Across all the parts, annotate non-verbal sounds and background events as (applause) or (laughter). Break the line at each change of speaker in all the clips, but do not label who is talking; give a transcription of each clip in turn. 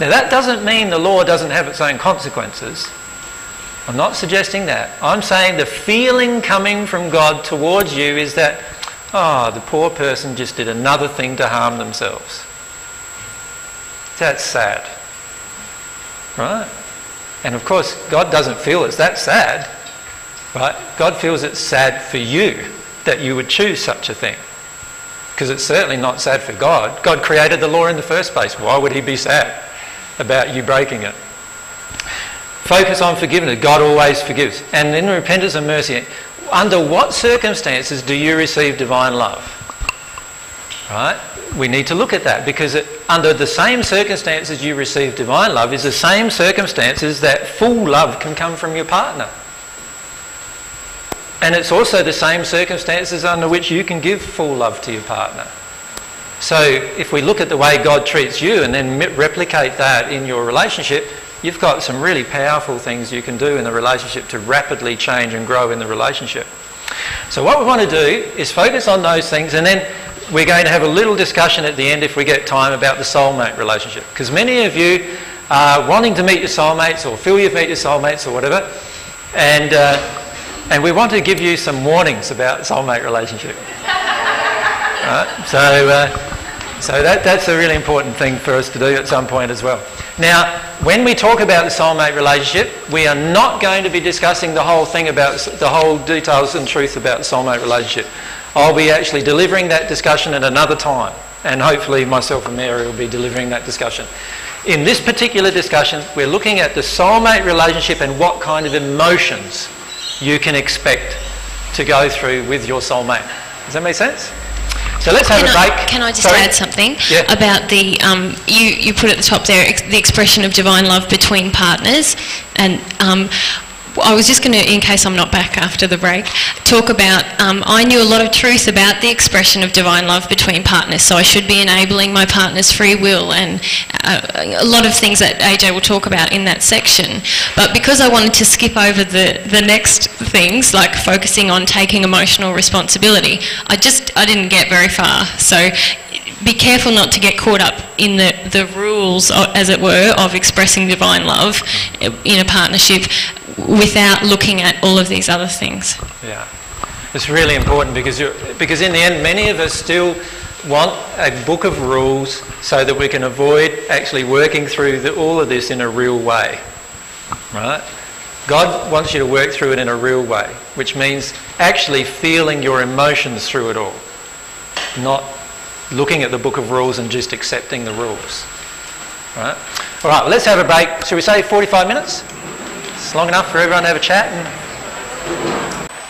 Now, that doesn't mean the law doesn't have its own consequences. I'm not suggesting that. I'm saying the feeling coming from God towards you is that, oh, the poor person just did another thing to harm themselves. That's sad. Right? And of course, God doesn't feel it's that sad. Right? God feels it's sad for you that you would choose such a thing. Because it's certainly not sad for God. God created the law in the first place. Why would he be sad about you breaking it? Focus on forgiveness. God always forgives. And in repentance and mercy, under what circumstances do you receive divine love? Right? We need to look at that because it, under the same circumstances you receive divine love is the same circumstances that full love can come from your partner. And it's also the same circumstances under which you can give full love to your partner. So if we look at the way God treats you and then replicate that in your relationship, you've got some really powerful things you can do in the relationship to rapidly change and grow in the relationship. So what we want to do is focus on those things and then we're going to have a little discussion at the end if we get time about the soulmate relationship. Because many of you are wanting to meet your soulmates or feel you've met your soulmates or whatever. And uh, and we want to give you some warnings about soulmate relationship. (laughs) right? So, uh, so that, that's a really important thing for us to do at some point as well. Now, when we talk about the soulmate relationship, we are not going to be discussing the whole thing about the whole details and truth about the soulmate relationship. I'll be actually delivering that discussion at another time, and hopefully myself and Mary will be delivering that discussion. In this particular discussion, we're looking at the soulmate relationship and what kind of emotions you can expect to go through with your soulmate. Does that make sense? So let's have
can
a break.
I, can I just
Sorry?
add something
yeah.
about the um, you you put at the top there ex- the expression of divine love between partners, and um, I was just going to, in case I'm not back after the break, talk about. Um, I knew a lot of truth about the expression of divine love between partners, so I should be enabling my partner's free will and uh, a lot of things that AJ will talk about in that section. But because I wanted to skip over the, the next things, like focusing on taking emotional responsibility, I just I didn't get very far. So be careful not to get caught up in the, the rules, as it were, of expressing divine love in a partnership without looking at all of these other things.
Yeah, it's really important because because in the end, many of us still want a book of rules so that we can avoid actually working through the, all of this in a real way, right? God wants you to work through it in a real way, which means actually feeling your emotions through it all, not looking at the book of rules and just accepting the rules. Right? All right, well, let's have a break. Should we say 45 minutes? It's long enough for everyone to have a chat.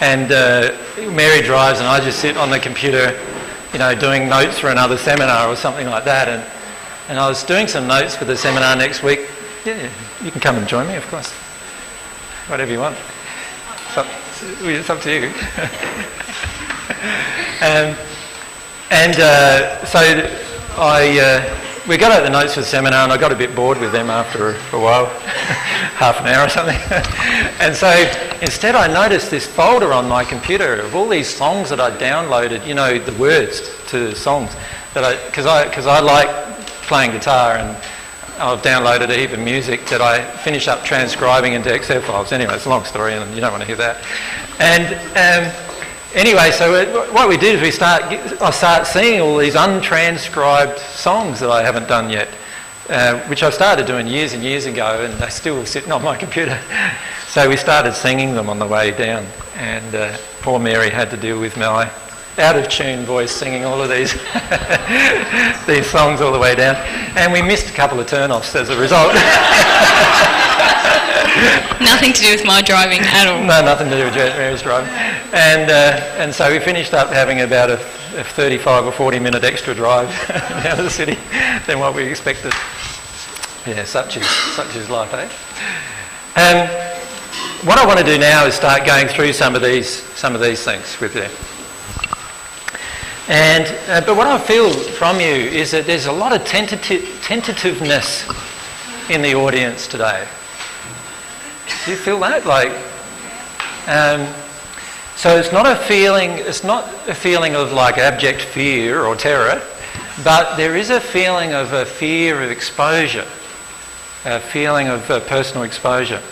And, and uh, Mary drives, and I just sit on the computer, you know, doing notes for another seminar or something like that. And, and I was doing some notes for the seminar next week. Yeah, you can come and join me, of course. Whatever you want. It's up, it's up to you. (laughs) um, and uh, so I, uh, we got out the notes for the seminar and I got a bit bored with them after a while, (laughs) half an hour or something. (laughs) and so instead I noticed this folder on my computer of all these songs that I downloaded, you know, the words to the songs, that I, because I, cause I like playing guitar and I've downloaded a heap of music that I finished up transcribing into Excel files. Anyway, it's a long story and you don't want to hear that. And um, anyway, so what we did is we start, I start seeing all these untranscribed songs that I haven't done yet, uh, which I started doing years and years ago, and they're still sitting on my (laughs) computer. so we started singing them on the way down, and uh, poor Mary had to deal with my out of tune voice singing all of these (laughs) these songs all the way down, and we missed a couple of turn-offs as a result. (laughs) (laughs)
nothing to do with my driving at all.
No, nothing to do with Mary's driving. And, uh, and so we finished up having about a, a 35 or 40 minute extra drive (laughs) out of the city than what we expected. Yeah, such is, such is life, eh? Um, what I want to do now is start going through some of these, some of these things with you. And, uh, but what I feel from you is that there's a lot of tentative, tentativeness in the audience today. Do you feel that? Like, um, so it's not a feeling. It's not a feeling of like abject fear or terror, but there is a feeling of a fear of exposure. a feeling of uh, personal exposure.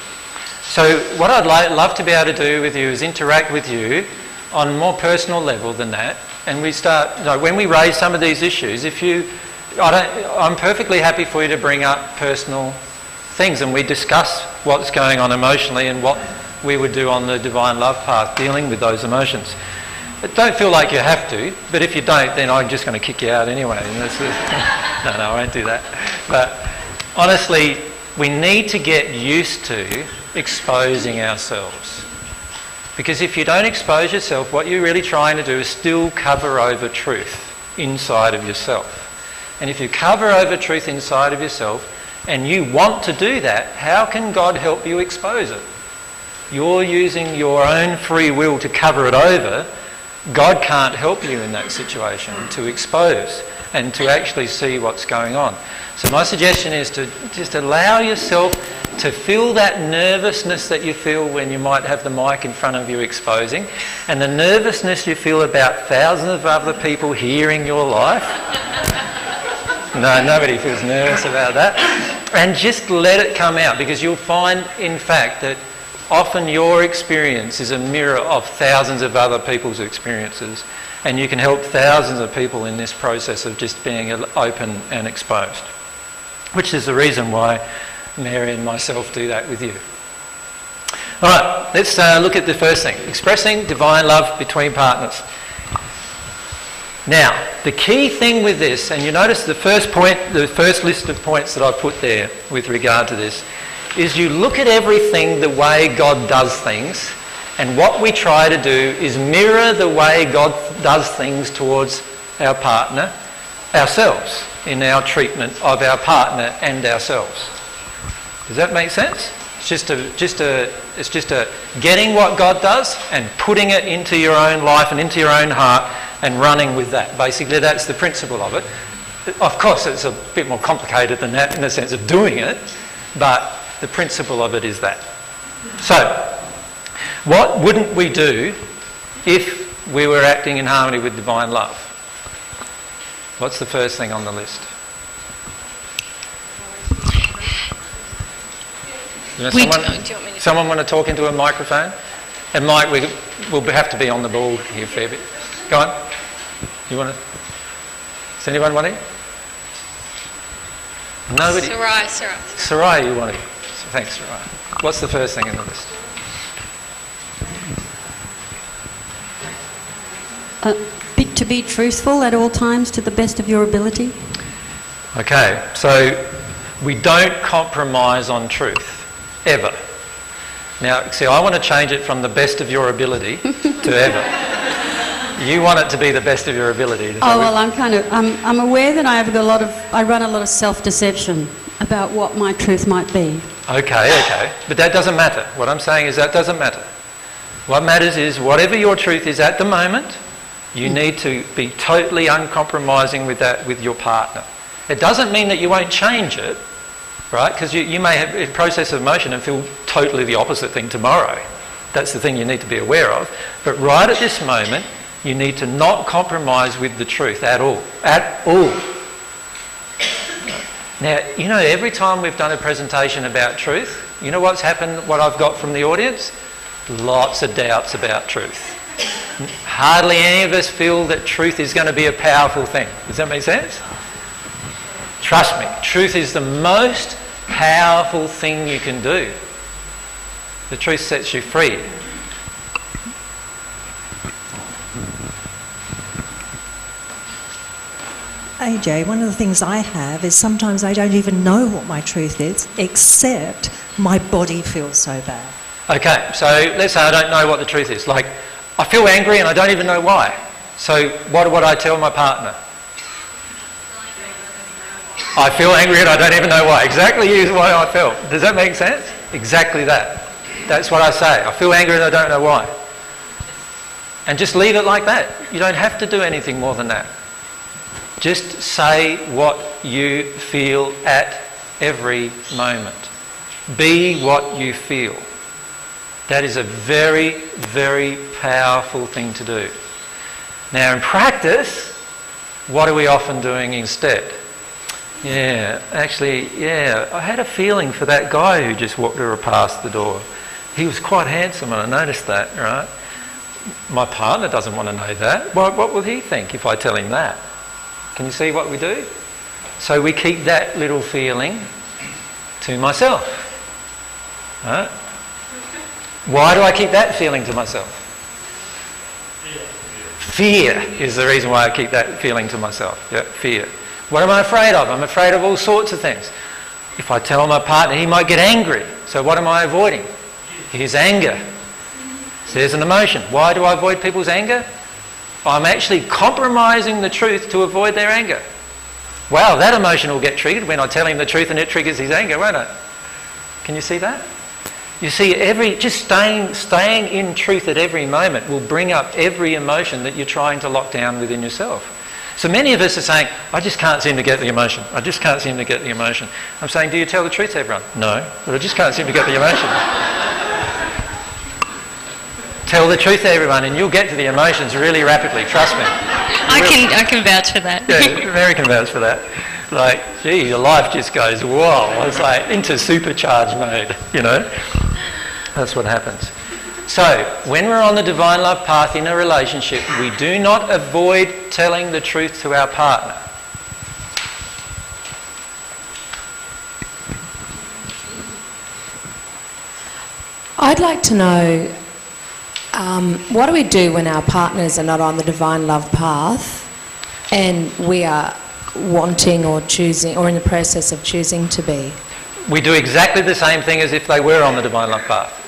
So what I'd li- love to be able to do with you is interact with you on a more personal level than that. And we start, you know, when we raise some of these issues, if you, I don't, I'm perfectly happy for you to bring up personal things and we discuss what's going on emotionally and what we would do on the divine love path dealing with those emotions. But don't feel like you have to, but if you don't, then I'm just going to kick you out anyway. (laughs) no, no, I won't do that. But honestly, we need to get used to exposing ourselves. Because if you don't expose yourself, what you're really trying to do is still cover over truth inside of yourself. And if you cover over truth inside of yourself and you want to do that, how can God help you expose it? You're using your own free will to cover it over. God can't help you in that situation to expose and to actually see what's going on. So my suggestion is to just allow yourself to feel that nervousness that you feel when you might have the mic in front of you exposing and the nervousness you feel about thousands of other people hearing your life. No, nobody feels nervous about that. And just let it come out because you'll find, in fact, that often your experience is a mirror of thousands of other people's experiences and you can help thousands of people in this process of just being open and exposed. Which is the reason why Mary and myself do that with you. All right, let's uh, look at the first thing expressing divine love between partners. Now, the key thing with this, and you notice the first point, the first list of points that I put there with regard to this, is you look at everything the way God does things, and what we try to do is mirror the way God does things towards our partner, ourselves, in our treatment of our partner and ourselves. Does that make sense? It's just a, just a, it's just a getting what God does and putting it into your own life and into your own heart and running with that. Basically, that's the principle of it. Of course, it's a bit more complicated than that in the sense of doing it, but the principle of it is that. So, what wouldn't we do if we were acting in harmony with divine love? What's the first thing on the list? You know, someone, do someone want to talk into a microphone? And Mike, we, will have to be on the ball here for a fair bit. Go on. You want to? Does anyone want to? Nobody.
Sarai, Sarai.
Sarai, you want to? Thanks, Sarai. What's the first thing in the list?
Uh, to be truthful at all times to the best of your ability.
Okay, so we don't compromise on truth ever. Now, see, I want to change it from the best of your ability (laughs) to ever. You want it to be the best of your ability.
Oh well, I'm kind of I'm, I'm aware that I have a lot of I run a lot of self-deception about what my truth might be.
Okay, okay, but that doesn't matter. What I'm saying is that doesn't matter. What matters is whatever your truth is at the moment, you mm. need to be totally uncompromising with that with your partner. It doesn't mean that you won't change it right? Because you, you may have a process of emotion and feel totally the opposite thing tomorrow. That's the thing you need to be aware of. But right at this moment, you need to not compromise with the truth at all. At all. Now, you know, every time we've done a presentation about truth, you know what's happened, what I've got from the audience? Lots of doubts about truth. Hardly any of us feel that truth is going to be a powerful thing. Does that make sense? Trust me, truth is the most powerful thing you can do. The truth sets you free.
AJ, one of the things I have is sometimes I don't even know what my truth is, except my body feels so bad.
Okay, so let's say I don't know what the truth is. Like, I feel angry and I don't even know why. So, what would I tell my partner? I feel angry and I don't even know why. Exactly is what I felt. Does that make sense? Exactly that. That's what I say. I feel angry and I don't know why. And just leave it like that. You don't have to do anything more than that. Just say what you feel at every moment. Be what you feel. That is a very, very powerful thing to do. Now, in practice, what are we often doing instead? Yeah, actually, yeah. I had a feeling for that guy who just walked her past the door. He was quite handsome, and I noticed that, right? My partner doesn't want to know that. What, what will he think if I tell him that? Can you see what we do? So we keep that little feeling to myself. Right? Why do I keep that feeling to myself? Fear is the reason why I keep that feeling to myself. Yeah, fear. What am I afraid of? I'm afraid of all sorts of things. If I tell my partner, he might get angry. So what am I avoiding? His anger. So there's an emotion. Why do I avoid people's anger? I'm actually compromising the truth to avoid their anger. Wow, that emotion will get triggered when I tell him the truth and it triggers his anger, won't it? Can you see that? You see, every just staying staying in truth at every moment will bring up every emotion that you're trying to lock down within yourself. So many of us are saying, I just can't seem to get the emotion. I just can't seem to get the emotion. I'm saying, do you tell the truth to everyone? No, but I just can't seem to get the emotion. (laughs) tell the truth to everyone and you'll get to the emotions really rapidly, trust me.
I can, I can vouch for that.
yeah, Mary can vouch for that. Like, gee, your life just goes, whoa. It's like into supercharged mode, you know? That's what happens. So, when we're on the divine love path in a relationship, we do not avoid telling the truth to our partner.
I'd like to know um, what do we do when our partners are not on the divine love path and we are wanting or choosing or in the process of choosing to be?
We do exactly the same thing as if they were on the divine love path.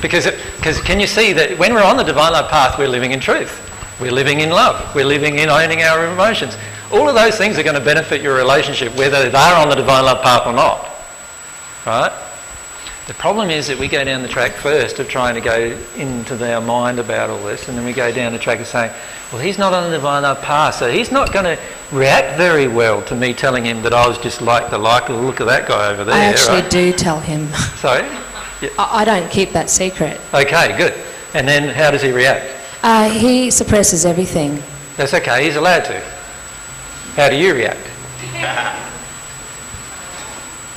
Because, because can you see that when we're on the divine love path, we're living in truth. We're living in love. We're living in owning our emotions. All of those things are going to benefit your relationship, whether they're on the divine love path or not. Right? The problem is that we go down the track first of trying to go into our mind about all this, and then we go down the track of saying, well, he's not on the divine love path, so he's not going to react very well to me telling him that I was just like the like the look of that guy over there.
I actually
right?
do tell him.
Sorry?
I I don't keep that secret.
Okay, good. And then how does he react?
Uh, he suppresses everything.
That's okay, he's allowed to. How do you react?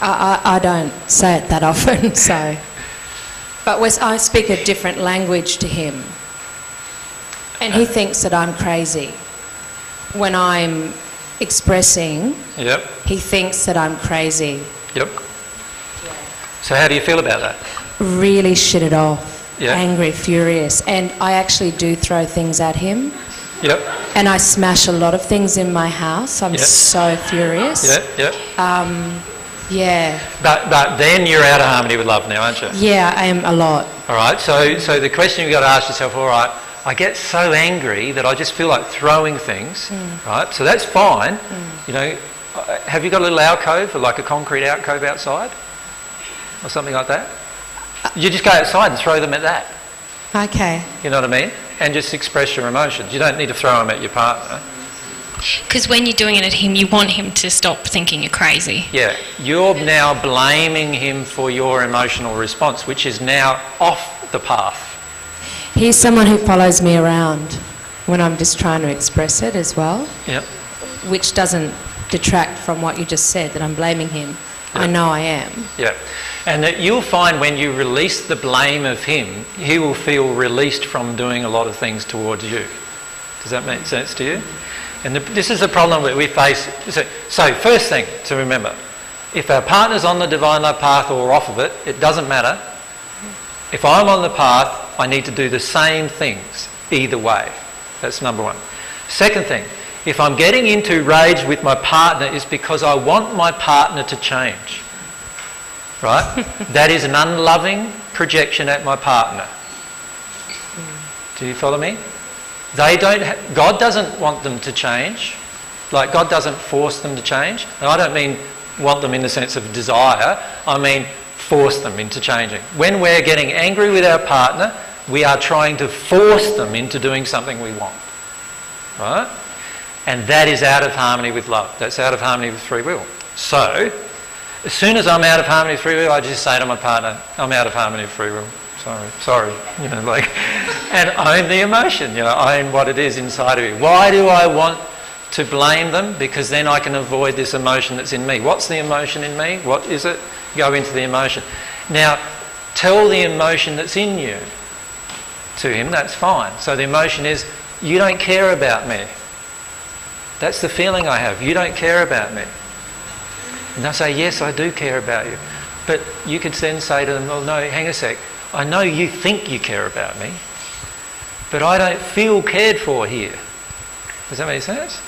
I, I, I don't say it that (laughs) often, so. But I speak a different language to him. And he thinks that I'm crazy. When I'm expressing,
Yep,
he thinks that I'm crazy.
yep. So how do you feel about that?
Really shit it off.
Yeah.
Angry, furious. And I actually do throw things at him.
Yep,
And I smash a lot of things in my house. I'm
Yeah.
so furious.
yep, yep.
Yeah.
But, but then you're out of harmony with love now, aren't you?
Yeah, I am a lot.
All right, so, so the question you've got to ask yourself, all right, I get so angry that I just feel like throwing things, right? So that's fine. Mm. You know, uh, have you got a little alcove, or like a concrete alcove outside? Or something like that? You just go outside and throw them at that.
Okay.
You know what I mean? And just express your emotions. You don't need to throw them at your partner.
Because when you're doing it at him, you want him to stop thinking you're crazy.
Yeah, you're now blaming him for your emotional response, which is now off the path.
He's someone who follows me around when I'm just trying to express it as well,
Yep.
which doesn't detract from what you just said that I'm blaming him. I know I am.
Yeah. And that you'll find when you release the blame of him, he will feel released from doing a lot of things towards you. Does that make sense to you? And the, this is the problem that we face. So, so, first thing to remember if our partner's on the divine love path or off of it, it doesn't matter. If I'm on the path, I need to do the same things either way. That's number one. Second thing, if I'm getting into rage with my partner, it's because I want my partner to change. Right? (laughs) that is an unloving projection at my partner. Mm. Do you follow me? They don't. Ha- God doesn't want them to change. Like God doesn't force them to change. And I don't mean want them in the sense of desire. I mean force them into changing. When we're getting angry with our partner, we are trying to force them into doing something we want. Right? And that is out of harmony with love. That's out of harmony with free will. So, as soon as I'm out of harmony with free will, I just say to my partner, I'm out of harmony with free will. sorry, sorry, you know, like, (laughs) and own the emotion, you know, own what it is inside of you. Why do I want to blame them? Because then I can avoid this emotion that's in me. What's the emotion in me? What is it? Go into the emotion. Now, tell the emotion that's in you to him, that's fine. So the emotion is, you don't care about me. That's the feeling I have. You don't care about me. And they'll say, yes, I do care about you. But you could then say to them, well, no, hang a sec. I know you think you care about me, but I don't feel cared for here. Does that make sense?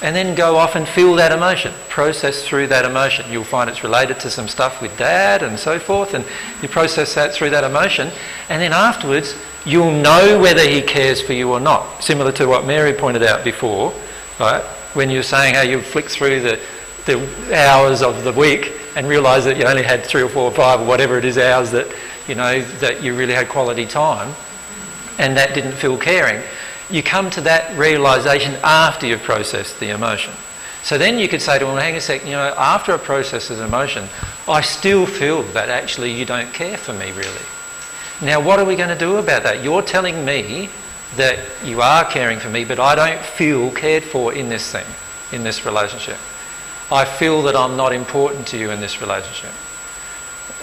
And then go off and feel that emotion, process through that emotion. You'll find it's related to some stuff with dad and so forth, and you process that through that emotion. And then afterwards, you'll know whether he cares for you or not. Similar to what Mary pointed out before, right? When you're saying how you flick through the, the hours of the week and realise that you only had three or four or five or whatever it is hours that you know that you really had quality time, and that didn't feel caring. You come to that realisation after you've processed the emotion. So then you could say to them, hang a sec, you know, after I process this emotion, I still feel that actually you don't care for me really. Now, what are we going to do about that? You're telling me that you are caring for me, but I don't feel cared for in this thing, in this relationship. I feel that I'm not important to you in this relationship.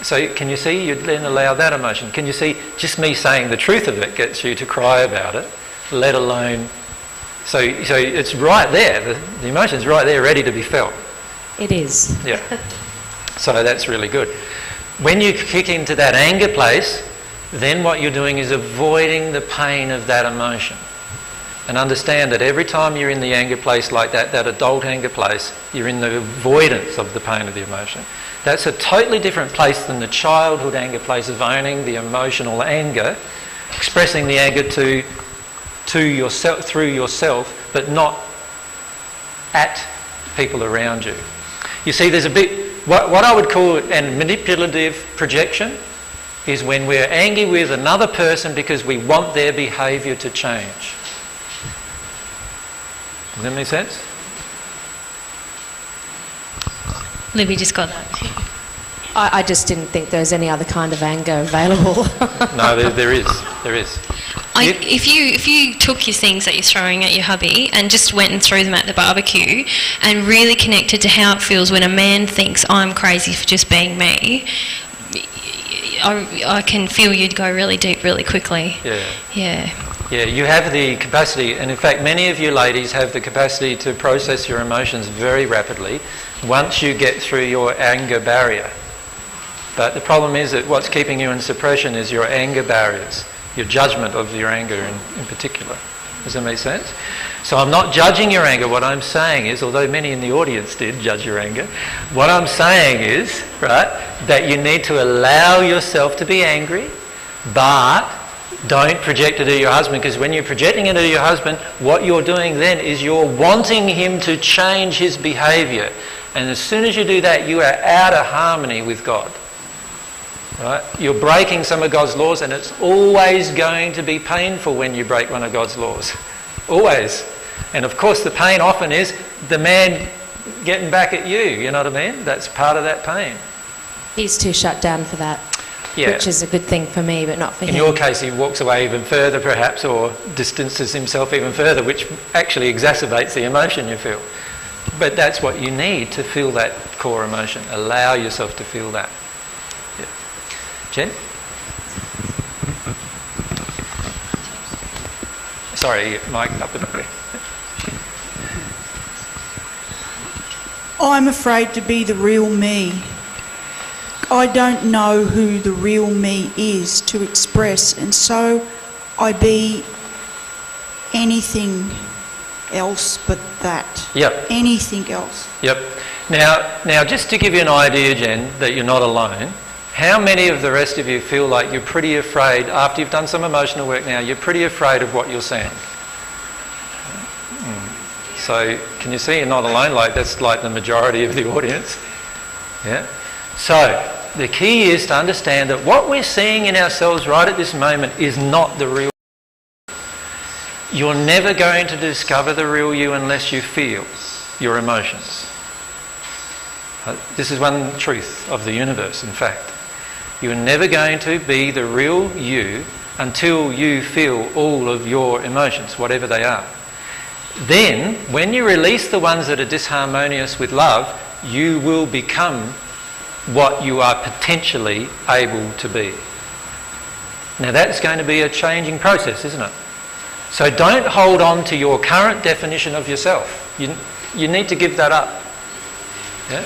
So, can you see? You then allow that emotion. Can you see? Just me saying the truth of it gets you to cry about it, let alone. So, so it's right there. The, the emotion's right there, ready to be felt.
It is.
Yeah. So that's really good. When you kick into that anger place, then what you're doing is avoiding the pain of that emotion. And understand that every time you're in the anger place like that, that adult anger place, you're in the avoidance of the pain of the emotion. That's a totally different place than the childhood anger place of owning the emotional anger, expressing the anger to, to yourself through yourself, but not at people around you. You see, there's a bit what, what I would call a manipulative projection is when we're angry with another person because we want their behaviour to change. Does that make sense?
Libby just got that.
I, I just didn't think there was any other kind of anger available. (laughs)
No, there, there is. There is.
I, if you if you took your things that you're throwing at your hubby and just went and threw them at the barbecue and really connected to how it feels when a man thinks I'm crazy for just being me, I, I can feel you'd go really deep really quickly.
Yeah.
Yeah.
Yeah, you have the capacity, and in fact, many of you ladies have the capacity to process your emotions very rapidly once you get through your anger barrier. But the problem is that what's keeping you in suppression is your anger barriers, your judgment of your anger in, in particular. Does that make sense? So I'm not judging your anger. What I'm saying is, although many in the audience did judge your anger, what I'm saying is, right, that you need to allow yourself to be angry, but don't project it at your husband because when you're projecting it at your husband, what you're doing then is you're wanting him to change his behaviour. And as soon as you do that, you are out of harmony with God. Right? You're breaking some of God's laws, and it's always going to be painful when you break one of God's laws. Always. And of course, the pain often is the man getting back at you. You know what I mean? That's part of that pain.
He's too shut down for that,
Yeah.
which is a good thing for me, but not for you.
In
him.
your case, he walks away even further, perhaps, or distances himself even further, which actually exacerbates the emotion you feel. But that's what you need to feel that core emotion. Allow yourself to feel that. Jen? Sorry, Mike, up up.
I'm afraid to be the real me. I don't know who the real me is to express, and so I be anything else but that.
Yep.
Anything else.
Yep. Now, now, just to give you an idea, Jen, that you're not alone, how many of the rest of you feel like you're pretty afraid, after you've done some emotional work now, you're pretty afraid of what you're saying? Hmm. So, can you see you're not alone? Like, that's like the majority of the (laughs) audience. Yeah? So, the key is to understand that what we're seeing in ourselves right at this moment is not the real you're never going to discover the real you unless you feel your emotions. Uh, This is one truth of the universe, in fact. You're never going to be the real you until you feel all of your emotions, whatever they are. Then, when you release the ones that are disharmonious with love, you will become what you are potentially able to be. Now, that's going to be a changing process, isn't it? So, don't hold on to your current definition of yourself. You, you need to give that up. Yeah?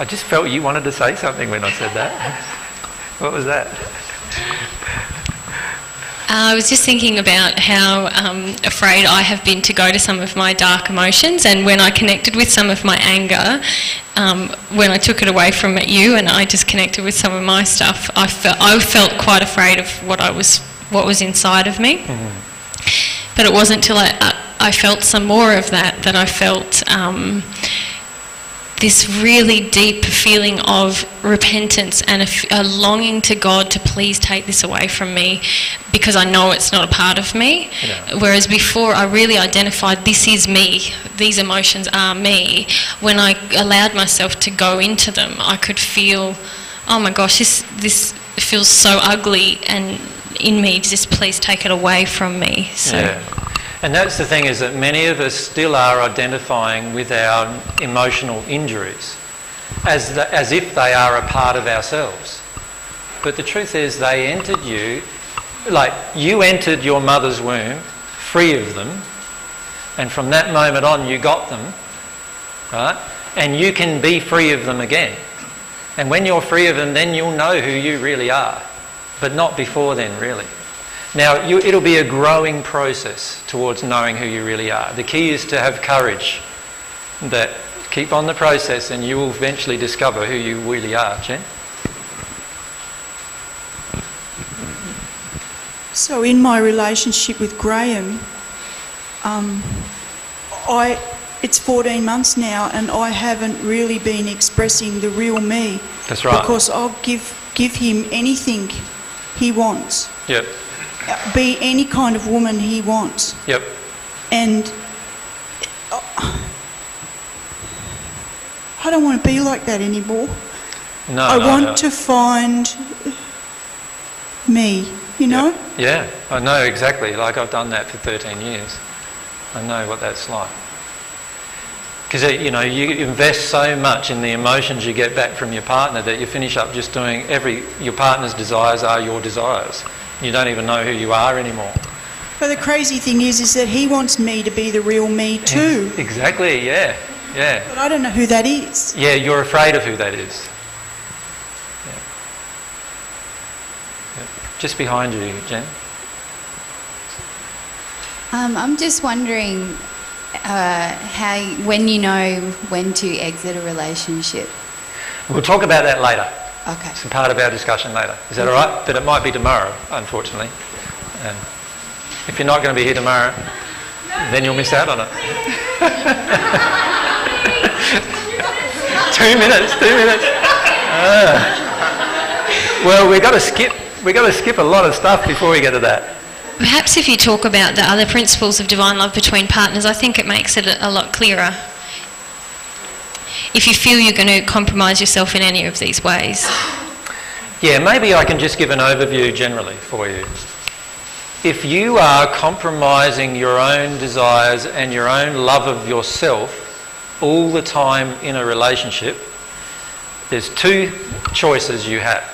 I just felt you wanted to say something when I said that. what was that?
Uh, I was just thinking about how um, afraid I have been to go to some of my dark emotions, and when I connected with some of my anger, um, when I took it away from you and I just connected with some of my stuff, I felt I felt quite afraid of what I was what was inside of me. Mm-hmm. But it wasn't until I, I felt some more of that that I felt. Um, this really deep feeling of repentance and a, a, longing to God to please take this away from me because I know it's not a part of me. Yeah. Whereas before I really identified this is me, these emotions are me. When I allowed myself to go into them, I could feel, oh my gosh, this, this feels so ugly and in me, just please take it away from me. So.
Yeah. And that's the thing is that many of us still are identifying with our emotional injuries as, the, as if they are a part of ourselves. But the truth is, they entered you, like you entered your mother's womb free of them, and from that moment on, you got them, right? And you can be free of them again. And when you're free of them, then you'll know who you really are, but not before then, really. Now, you, it'll be a growing process towards knowing who you really are. The key is to have courage. That keep on the process and you will eventually discover who you really are. Jen?
So, in my relationship with Graham, um, I, it's 14 months now and I haven't really been expressing the real me.
That's right.
Because I'll give, give him anything he wants.
Yep
be any kind of woman he wants.
Yep.
And I don't want to be like that anymore.
No,
I
no,
want
no.
to find me, you know?
Yeah. yeah, I know exactly. Like I've done that for 13 years. I know what that's like. Because uh, you know you invest so much in the emotions you get back from your partner that you finish up just doing every your partner's desires are your desires. You don't even know who you are anymore.
But the crazy thing is, is that he wants me to be the real me too.
Exactly. Yeah. Yeah.
But I don't know who that is.
Yeah, you're afraid of who that is. Yeah. Yeah. Just behind you, Jen.
Um, I'm just wondering uh, how, when you know when to exit a relationship.
We'll talk about that later.
Okay.
It's part of our discussion later. Is that all right? But it might be tomorrow, unfortunately. Um, if you're not going to be here tomorrow, then you'll miss out on it. (laughs) two minutes, two minutes. Uh. Well, we've got to skip. We've got to skip a lot of stuff before we get to that.
Perhaps if you talk about the other principles of divine love between partners, I think it makes it a lot clearer if you feel you're going to compromise yourself in any of these ways.
Yeah, maybe I can just give an overview generally for you. If you are compromising your own desires and your own love of yourself all the time in a relationship, there's two choices you have.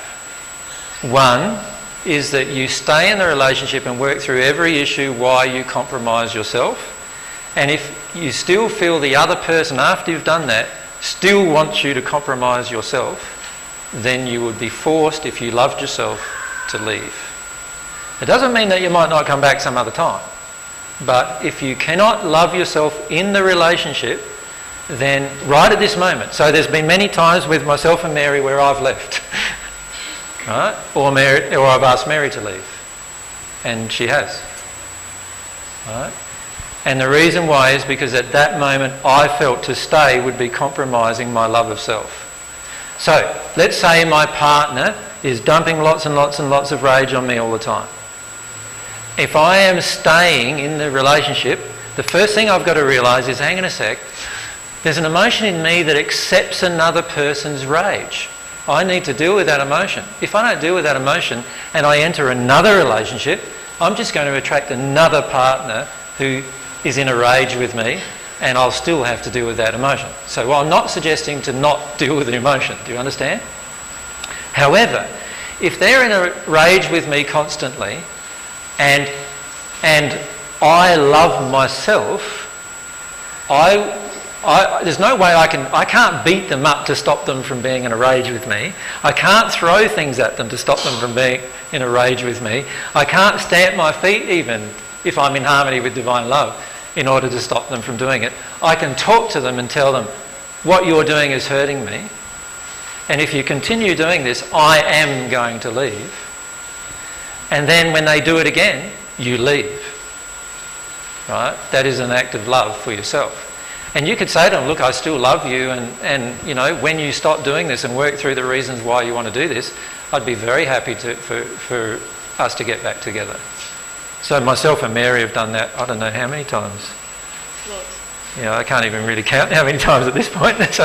One is that you stay in the relationship and work through every issue why you compromise yourself. And if you still feel the other person, after you've done that, still wants you to compromise yourself, then you would be forced, if you loved yourself, to leave. It doesn't mean that you might not come back some other time. But if you cannot love yourself in the relationship, then right at this moment, so there's been many times with myself and Mary where I've left, (laughs) right? Or, Mary, or I've asked Mary to leave, and she has. Right? And the reason why is because at that moment I felt to stay would be compromising my love of self. So let's say my partner is dumping lots and lots and lots of rage on me all the time. If I am staying in the relationship, the first thing I've got to realise is hang on a sec, there's an emotion in me that accepts another person's rage. I need to deal with that emotion. If I don't deal with that emotion and I enter another relationship, I'm just going to attract another partner who is in a rage with me and I'll still have to deal with that emotion. So I'm not suggesting to not (laughs) deal with the emotion. Do you understand? However, if they're in a rage with me constantly and, and I love myself, I I, there's no way I can, I can't beat them up to stop them from being in a rage with me. I can't throw things at them to stop them from being in a rage with me. I can't stamp my feet even if I'm in harmony with divine love in order to stop them from doing it. I can talk to them and tell them, what you're doing is hurting me. And if you continue doing this, I am going to leave. And then when they do it again, you leave. Right? That is an act of love for yourself. And you could say to them, look, I still love you, and, and you know, when you stop doing this and work through the reasons why you want to do this, I'd be very happy to, for, for us to get back together. So myself and Mary have done that, I don't know how many times. Lots. Yeah, I can't even really count how many times at this point. (laughs) so,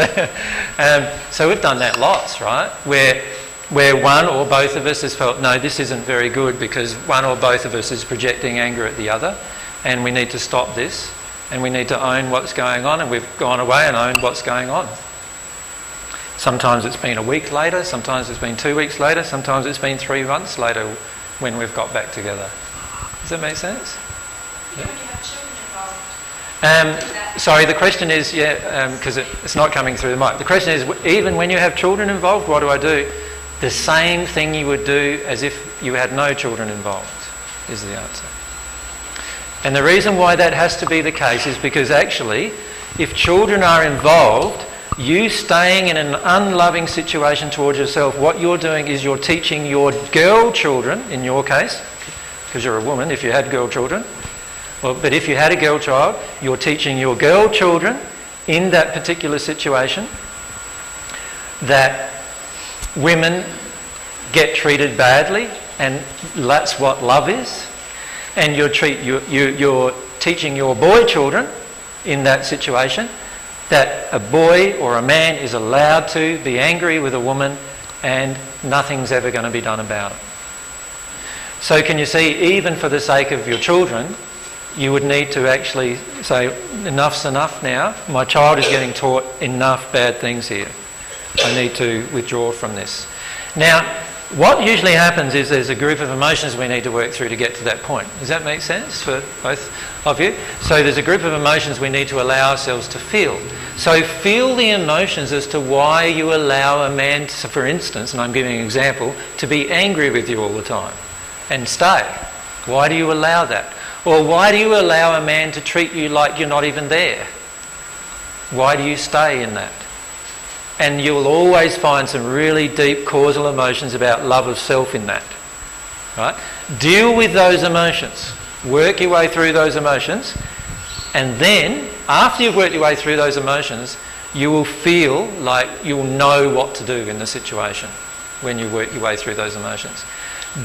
um, so we've done that lots, right? Where, where one or both of us has felt, no, this isn't very good because one or both of us is projecting anger at the other, and we need to stop this and we need to own what's going on, and we've gone away and owned what's going on. Sometimes it's been a week later, sometimes it's been two weeks later, sometimes it's been three months later when we've got back together. Does that make sense? Yeah. Um, sorry, the question is, yeah, because um, it, it's not coming through the mic. The question is, even when you have children involved, what do I do? The same thing you would do as if you had no children involved, is the answer. And the reason why that has to be the case is because actually, if children are involved, you staying in an unloving situation towards yourself, what you're doing is you're teaching your girl children, in your case, because you're a woman if you had girl children, well, but if you had a girl child, you're teaching your girl children in that particular situation that women get treated badly and that's what love is and you're, treat, you, you, you're teaching your boy children in that situation that a boy or a man is allowed to be angry with a woman and nothing's ever going to be done about it. So, can you see, even for the sake of your children, you would need to actually say, enough's enough now. My child is getting taught enough bad things here. I need to withdraw from this. Now, what usually happens is there's a group of emotions we need to work through to get to that point. Does that make sense for both of you? So there's a group of emotions we need to allow ourselves to feel. So feel the emotions as to why you allow a man, to, for instance, and I'm giving an example, to be angry with you all the time and stay. Why do you allow that? Or why do you allow a man to treat you like you're not even there? Why do you stay in that? and you'll always find some really deep causal emotions about love of self in that. Right? Deal with those emotions. Work your way through those emotions. And then, after you've worked your way through those emotions, you will feel like you'll know what to do in the situation when you work your way through those emotions.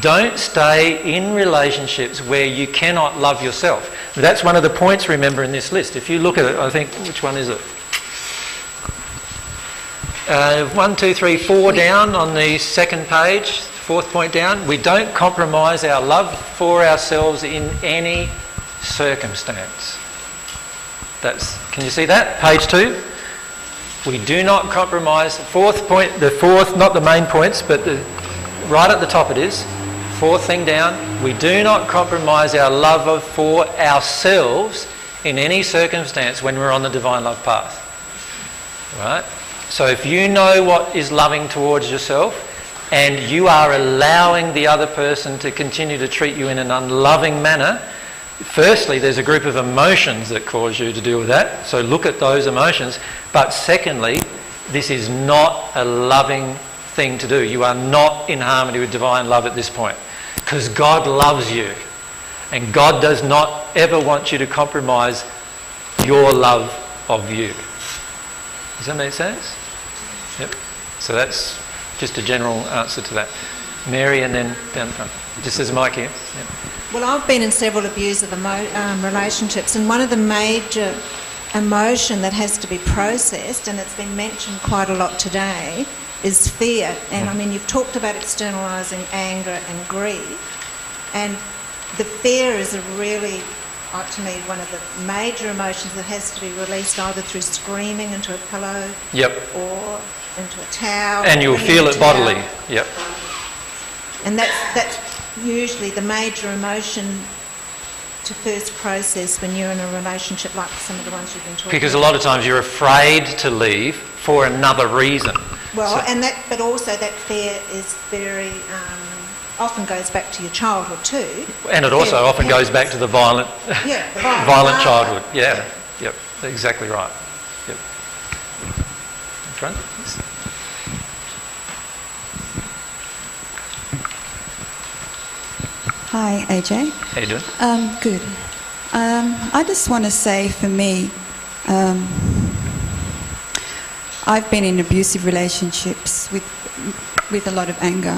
Don't stay in relationships where you cannot love yourself. That's one of the points, remember, in this list. If you look at it, I think, which one is it? Uh, one, two, three, four down on the second page, fourth point down. We don't compromise our love for ourselves in any circumstance. That's, can you see that? Page two. We do not compromise. Fourth point, the fourth, not the main points, but the, right at the top it is. Fourth thing down. We do not compromise our love for ourselves in any circumstance when we're on the divine love path. Right? So if you know what is loving towards yourself and you are allowing the other person to continue to treat you in an unloving manner, firstly, there's a group of emotions that cause you to deal with that. So look at those emotions. But secondly, this is not a loving thing to do. You are not in harmony with divine love at this point because God loves you. And God does not ever want you to compromise your love of you. Does that make sense? Yep. So that's just a general answer to that. Mary, and then down the front. Just as Mike here. Yep.
Well, I've been in several abusive emo- um, relationships, and one of the major emotion that has to be processed, and it's been mentioned quite a lot today, is fear. And I mean, you've talked about externalising anger and grief, and the fear is a really, uh, to me, one of the major emotions that has to be released either through screaming into a pillow
Yep.
or into a towel.
And you'll feel it bodily.
towel.
Yep.
And that's, that's usually the major emotion to first process when you're in a relationship like some of the ones you've been talking about.
Because a lot of times you're afraid to leave for another reason.
Well,
So-
and that, but also that fear is very, um, often goes back to your childhood too.
And it also often goes back to the violent,
Yeah, (laughs) the violent
violent childhood. Yeah. Yep. Exactly right. Yep. In front.
Hi, AJ.
How you doing?
Um, good. Um, I just want to say for me, um, I've been in abusive relationships with, with a lot of anger,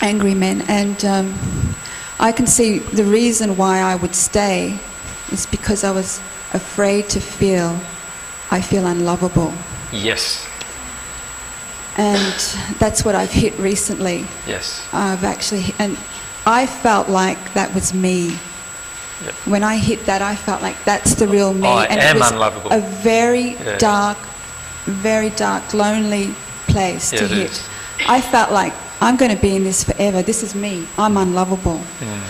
angry men, and um, I can see the reason why I would stay is because I was afraid to feel I feel unlovable.
Yes.
And that's what I've hit recently.
Yes.
I've actually, and I felt like that was me.
Yep.
When I hit that, I felt like that's the real me.
I
and
am
it was
unlovable.
A very
Yeah.
dark, very dark, lonely place
Yeah,
to hit.
is.
I felt like I'm going to be in this forever. This is me. I'm unlovable.
Mm.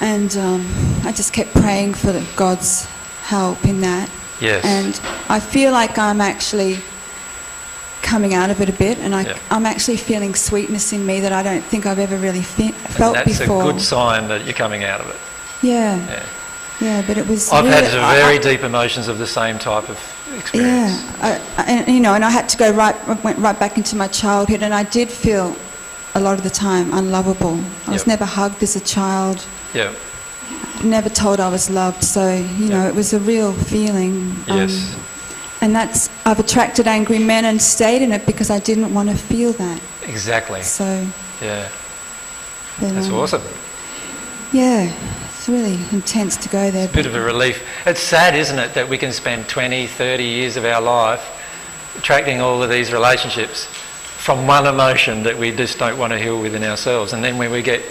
And um, I just kept praying for God's help in that.
Yes.
And I feel like I'm actually coming out of it a bit, and I,
Yeah.
I'm actually feeling sweetness in me that I don't think I've ever really fe- felt
that's
before.
a good sign that you're coming out of it.
Yeah,
Yeah.
yeah, but it was.
I've
really,
had very
I-
deep emotions of the same type of experience.
Yeah, I, and, you know, and I had to go right, went right back into my childhood, and I did feel a lot of the time unlovable. I was
Yep.
never hugged as a child,
Yeah.
never told I was loved, so you know, it was a real feeling. um,
Yes.
And that's I've attracted angry men and stayed in it because I didn't want to feel that.
Exactly.
So,
Yeah.
but,
That's
um,
awesome.
Yeah, it's really intense to go there.
a Bit of a relief. It's sad, isn't it, that we can spend 20, 30 years of our life attracting all of these relationships from one emotion that we just don't want to heal within ourselves. And then when we get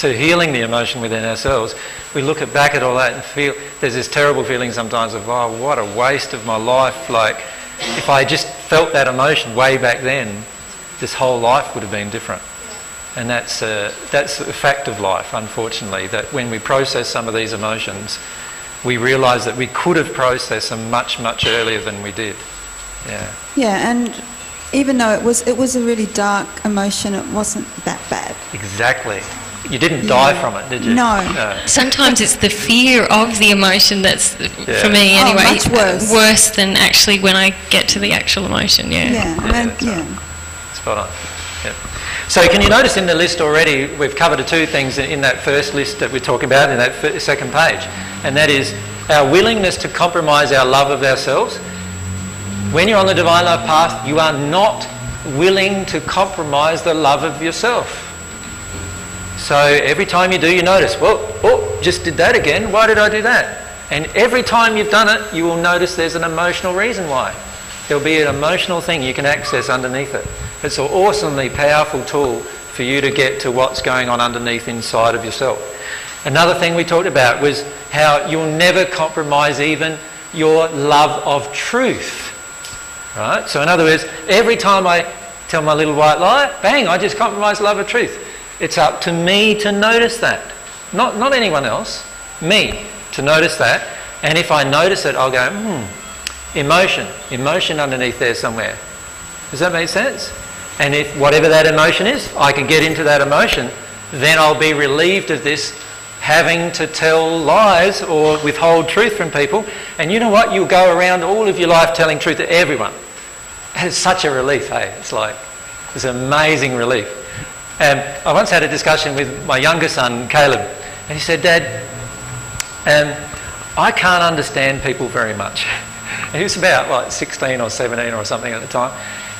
to healing the emotion within ourselves, we look at back at all that and feel there's this terrible feeling sometimes of, oh, what a waste of my life. Like, if I just felt that emotion way back then, this whole life would have been different. And that's a, that's a fact of life, unfortunately, that when we process some of these emotions, we realise that we could have processed them much, much earlier than we did. Yeah.
Yeah, and even though it was it was a really dark emotion, it wasn't that bad.
Exactly. You didn't die from it, did you?
No.
Uh, Sometimes it's the fear of the emotion that's,
Yeah.
for me anyway,
Oh,
anyway,
much uh, worse.
worse than actually when I get to the actual emotion, yeah.
Yeah,
Yeah,
and then-
right. Spot on. Yep. So can you notice in the list already, we've covered the two things in- in that first list that we're talking about in that fir- second page, and that is our willingness to compromise our love of ourselves. When you're on the divine love path, you are not willing to compromise the love of yourself. So every time you do, you notice, well, oh, just did that again. Why did I do that? And every time you've done it, you will notice there's an emotional reason why. There'll be an emotional thing you can access underneath it. It's an awesomely powerful tool for you to get to what's going on underneath inside of yourself. Another thing we talked about was how you'll never compromise even your love of truth. Right? So in other words, every time I tell my little white lie, bang, I just compromise love of truth. It's up to me to notice that. Not, not anyone else. Me to notice that. And if I notice it, I'll go, hmm, emotion. Emotion underneath there somewhere. Does that make sense? And if whatever that emotion is, I can get into that emotion, then I'll be relieved of this having to tell lies or withhold truth from people. And you know what? You'll go around all of your life telling truth to everyone. And it's such a relief, hey? It's like, it's an amazing relief. Um, I once had a discussion with my younger son, Caleb, and he said, Dad, um, I can't understand people very much. And (laughs) he was about like 16 or 17 or something at the time.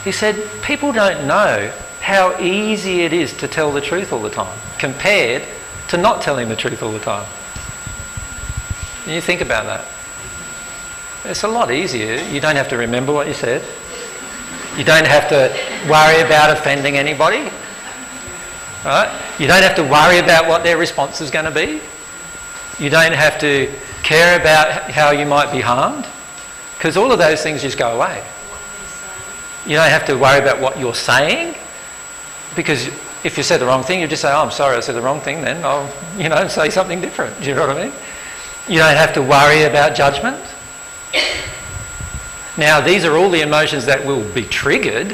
He said, People don't know how easy it is to tell the truth all the time compared to not telling the truth all the time. And you think about that. It's a lot easier. You don't have to remember what you said. You don't have to worry about offending anybody. Right? You don't have to worry about what their response is going to be. You don't have to care about how you might be harmed. Because all of those things just go away. You don't have to worry about what you're saying. Because if you said the wrong thing, you just say, oh, I'm sorry, I said the wrong thing, then I'll, you know, say something different. Do you know what I mean? You don't have to worry about judgment. Now, these are all the emotions that will be triggered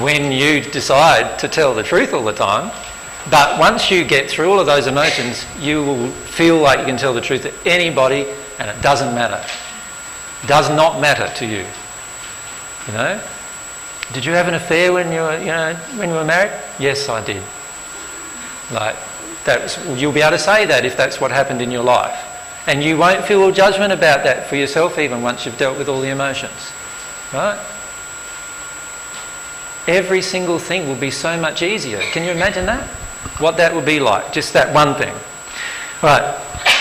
when you decide to tell the truth all the time. But once you get through all of those emotions, you will feel like you can tell the truth to anybody and it doesn't matter. Does not matter to you. You know? Did you have an affair when you were, you know, when you were married? Yes, I did. Like, that's, you'll be able to say that if that's what happened in your life. And you won't feel judgment about that for yourself even once you've dealt with all the emotions. Right? Every single thing will be so much easier. Can you imagine that? What that would be like, just that one thing. Right.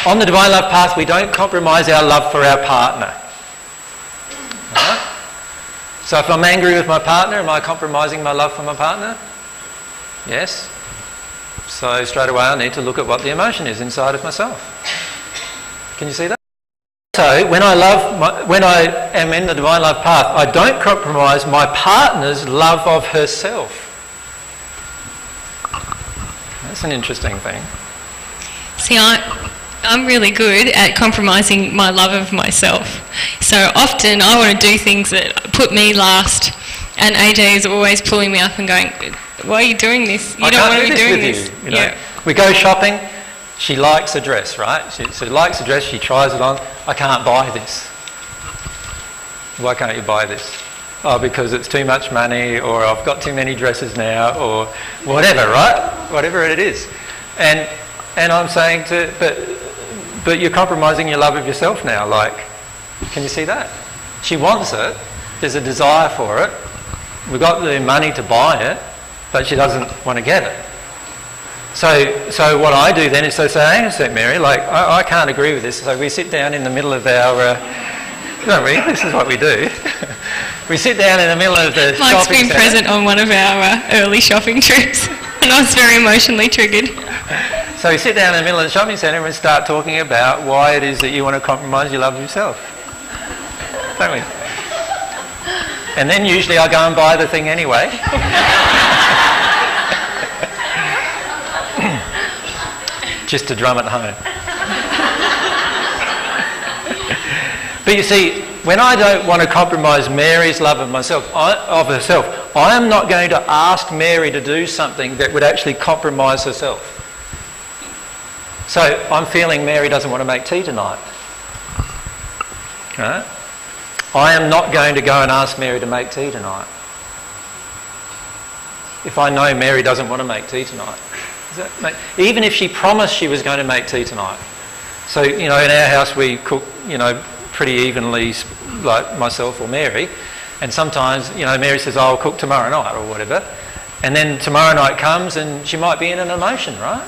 On the divine love path, we don't compromise our love for our partner. Right? So if I'm angry with my partner, am I compromising my love for my partner? Yes. So straight away I need to look at what the emotion is inside of myself. Can you see that? So when I love, my, when I am in the divine love path, I don't compromise my partner's love of herself. That's an interesting thing.
See, I, I'm really good at compromising my love of myself. So often I want to do things that put me last, and AJ is always pulling me up and going, "Why are you doing this? You
I
don't want to
do
be doing this."
you, you know.
Yeah.
We go shopping. She likes a dress, right? She, she likes a dress. She tries it on. I can't buy this. Why can't you buy this? Oh, because it's too much money, or I've got too many dresses now, or whatever, right? Whatever it is. And and I'm saying to, but but you're compromising your love of yourself now. Like, can you see that? She wants it. There's a desire for it. We've got the money to buy it, but she doesn't want to get it. So, so what I do then is to say, hang on a sec, Mary, like, I, I can't agree with this. So we sit down in the middle of our, uh, don't we? This is what we do. we sit down in the middle of the
Mike's
shopping
been
centre.
present on one of our uh, early shopping trips, (laughs) and I was very emotionally triggered.
So we sit down in the middle of the shopping centre and start talking about why it is that you want to compromise your love of yourself. Don't we? And then usually I go and buy the thing anyway. (laughs) Just to drum it home. But you see, when I don't want to compromise Mary's love of myself, of herself, I am not going to ask Mary to do something that would actually compromise herself. So I'm feeling Mary doesn't want to make tea tonight. Right? I am not going to go and ask Mary to make tea tonight. If I know Mary doesn't want to make tea tonight. Make, even if she promised she was going to make tea tonight. So, you know, in our house we cook, you know, pretty evenly, like myself or Mary. And sometimes, you know, Mary says, oh, I'll cook tomorrow night or whatever. And then tomorrow night comes and she might be in an emotion, right?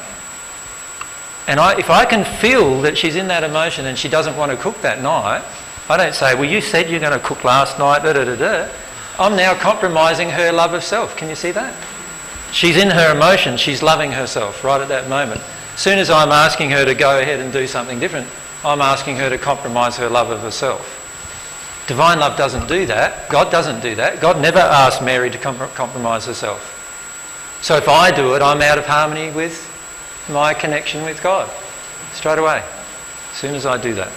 And I, if I can feel that she's in that emotion and she doesn't want to cook that night, I don't say, well, you said you're going to cook last night, da da da da. I'm now compromising her love of self. Can you see that? She's in her emotion. She's loving herself right at that moment. As soon as I'm asking her to go ahead and do something different, I'm asking her to compromise her love of herself. Divine love doesn't do that. God doesn't do that. God never asked Mary to com- compromise herself. So if I do it, I'm out of harmony with my connection with God straight away, as soon as I do that.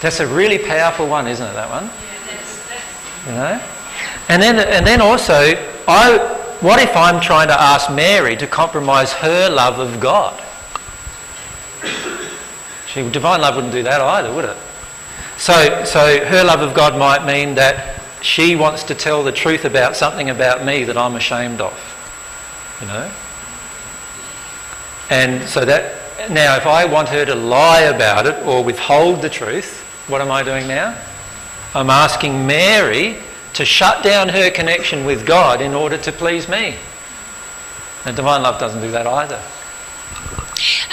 That's a really powerful one, isn't it, that one? You know? And then, and then also, I, what if I'm trying to ask Mary to compromise her love of God? Divine love wouldn't do that either, would it? So, so her love of God might mean that she wants to tell the truth about something about me that I'm ashamed of. You know? And so that, now if I want her to lie about it or withhold the truth, what am I doing now? I'm asking Mary to shut down her connection with God in order to please me. And divine love doesn't do that either.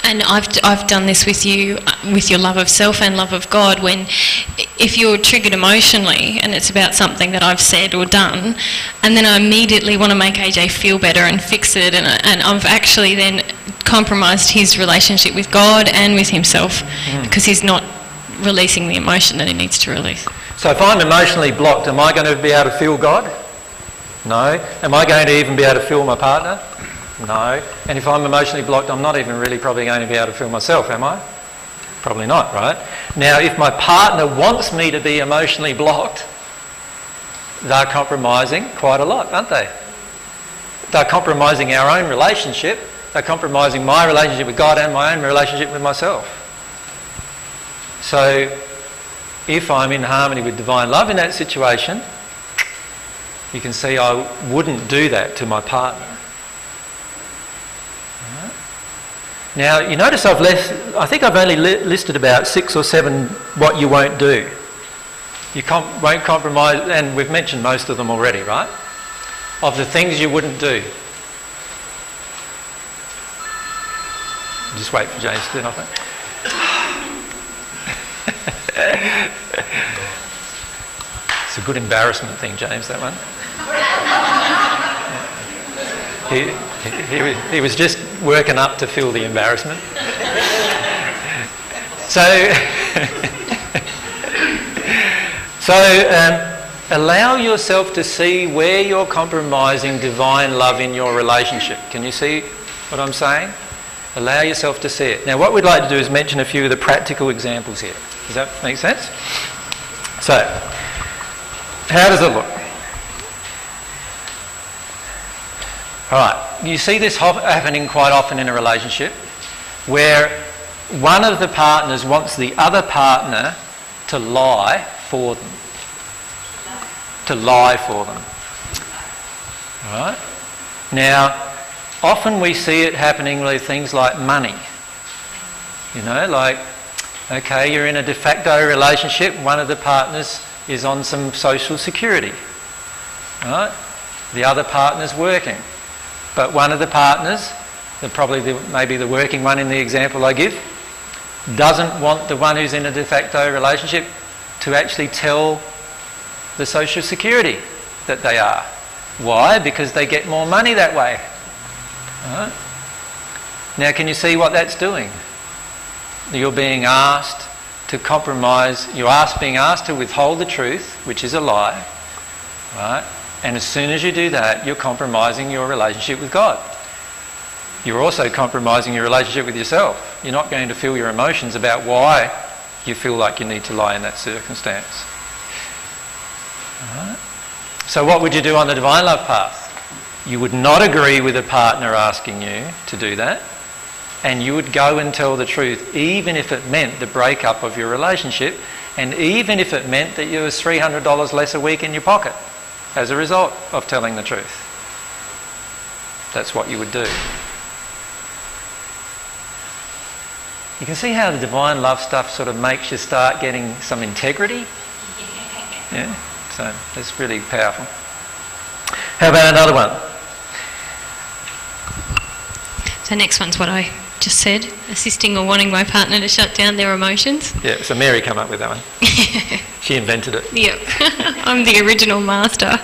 And I've, I've done this with you. Uh, with your love of self and love of God when if you're triggered emotionally and it's about something that I've said or done and then I immediately want to make AJ feel better and fix it and, and I've actually then compromised his relationship with God and with himself mm. because he's not releasing the emotion that he needs to release.
So if I'm emotionally blocked, am I going to be able to feel God? No. Am I going to even be able to feel my partner? No. And if I'm emotionally blocked, I'm not even really probably going to be able to feel myself, am I? Probably not, right? Now, if my partner wants me to be emotionally blocked, they're compromising quite a lot, aren't they? They're compromising our own relationship. They're compromising my relationship with God and my own relationship with myself. So, if I'm in harmony with divine love in that situation, you can see I wouldn't do that to my partner. Now, you notice I've left, I think I've only li- listed about six or seven what you won't do. You com- won't compromise, and we've mentioned most of them already, right? Of the things you wouldn't do. Just wait for James to off it. It's a good embarrassment thing, James, that one. (laughs) He, he, he, he was just working up to feel the embarrassment. So, (laughs) so um, allow yourself to see where you're compromising divine love in your relationship. Can you see what I'm saying? Allow yourself to see it. Now, what we'd like to do is mention a few of the practical examples here. Does that make sense? So, how does it look? All right, you see this happening quite often in a relationship where one of the partners wants the other partner to lie for them. To lie for them. All right? Now, often we see it happening with things like money. You know, like, okay, you're in a de facto relationship, one of the partners is on some social security. Right? The other partner's working. But one of the partners, the, probably the, maybe the working one in the example I give, doesn't want the one who's in a de facto relationship to actually tell the social security that they are. Why? Because they get more money that way. Right? Now, can you see what that's doing? You're being asked to compromise, you're asked, being asked to withhold the truth, which is a lie, right? And as soon as you do that, you're compromising your relationship with God. You're also compromising your relationship with yourself. You're not going to feel your emotions about why you feel like you need to lie in that circumstance. Alright? So, what would you do on the divine love path? You would not agree with a partner asking you to do that, and you would go and tell the truth, even if it meant the breakup of your relationship, and even if it meant that you was $300 less a week in your pocket as a result of telling the truth. That's what you would do. You can see how the divine love stuff sort of makes you start getting some integrity. (laughs) Yeah, so it's really powerful. How about another one?
So next one's what I just said, assisting or wanting my partner to shut down their emotions.
Yeah, so Mary came up with that one. (laughs) she invented it.
Yep, (laughs) I'm the original master.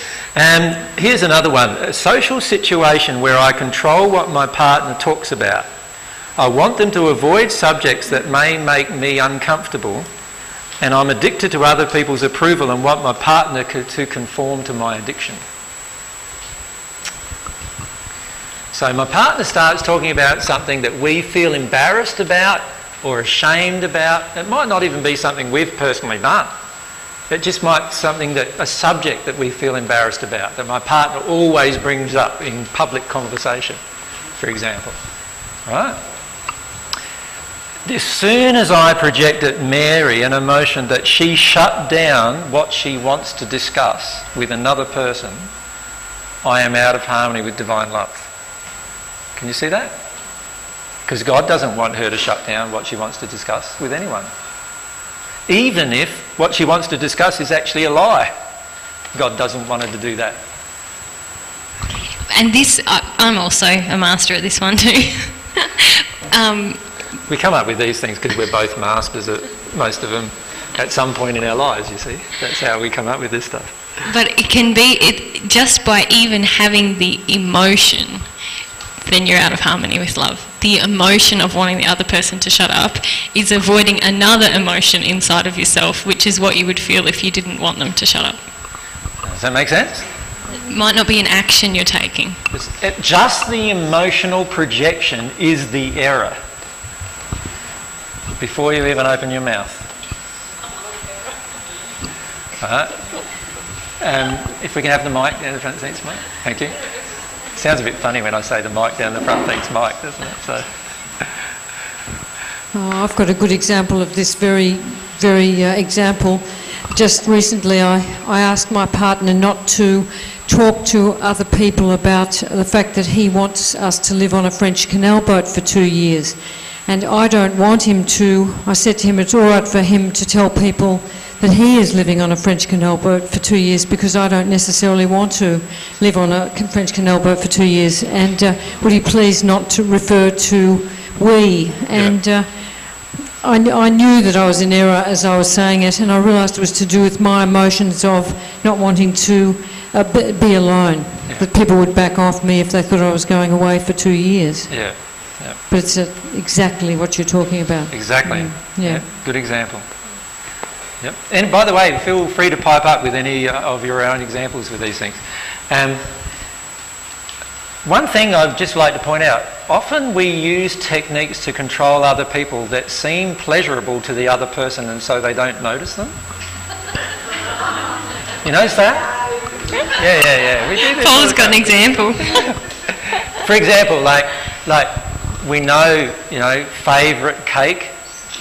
(laughs)
And here's another one a social situation where I control what my partner talks about. I want them to avoid subjects that may make me uncomfortable, and I'm addicted to other people's approval and want my partner co- to conform to my addiction. So my partner starts talking about something that we feel embarrassed about or ashamed about. It might not even be something we've personally done. It just might something that a subject that we feel embarrassed about, that my partner always brings up in public conversation, for example. Right? As soon as I project at Mary an emotion that she shut down what she wants to discuss with another person, I am out of harmony with divine love. Can you see that? Because God doesn't want her to shut down what she wants to discuss with anyone. Even if what she wants to discuss is actually a lie. God doesn't want her to do that.
and this, I- I'm also a master at this one too. (laughs) um,
We come up with these things because we're both masters at most of them at some point in our lives, you see. That's how we come up with this stuff.
but it can be it just by even having the emotion, then you're out of harmony with love. The emotion of wanting the other person to shut up is avoiding another emotion inside of yourself, which is what you would feel if you didn't want them to shut up.
Does that make sense?
It might not be an action you're taking.
It- just the emotional projection is the error before you even open your mouth. Alright? Um, if we can have the mic down the front, thanks, Mike. Thank you. Sounds a bit funny when I say the mic down the front, thanks, Mike, doesn't it? So,
Oh, I've got a good example of this very, very uh, example. Just recently, I, I asked my partner not to talk to other people about the fact that he wants us to live on a French canal boat for two years. And I don't want him to. I said to him, it's all right for him to tell people that he is living on a French canal boat for two years because I don't necessarily want to live on a French canal boat for two years. And uh, would he please not to refer to we? And uh, I, I knew that I was in error as I was saying it, and I realised it was to do with my emotions of not wanting to uh, be, be alone. That people would back off me if they thought I was going away for two years.
yeah, yeah,
But it's uh, exactly what you're talking about.
exactly.
Mm, yeah.
Good example. Yep. And by the way, feel free to pipe up with any uh, of your own examples with these things. Um, one thing I'd just like to point out often we use techniques to control other people that seem pleasurable to the other person and so they don't notice them. (laughs) You notice that? Yeah, yeah, yeah. We do
Paul's got an example. (laughs) (laughs)
For example, like like we know, you know, favourite cake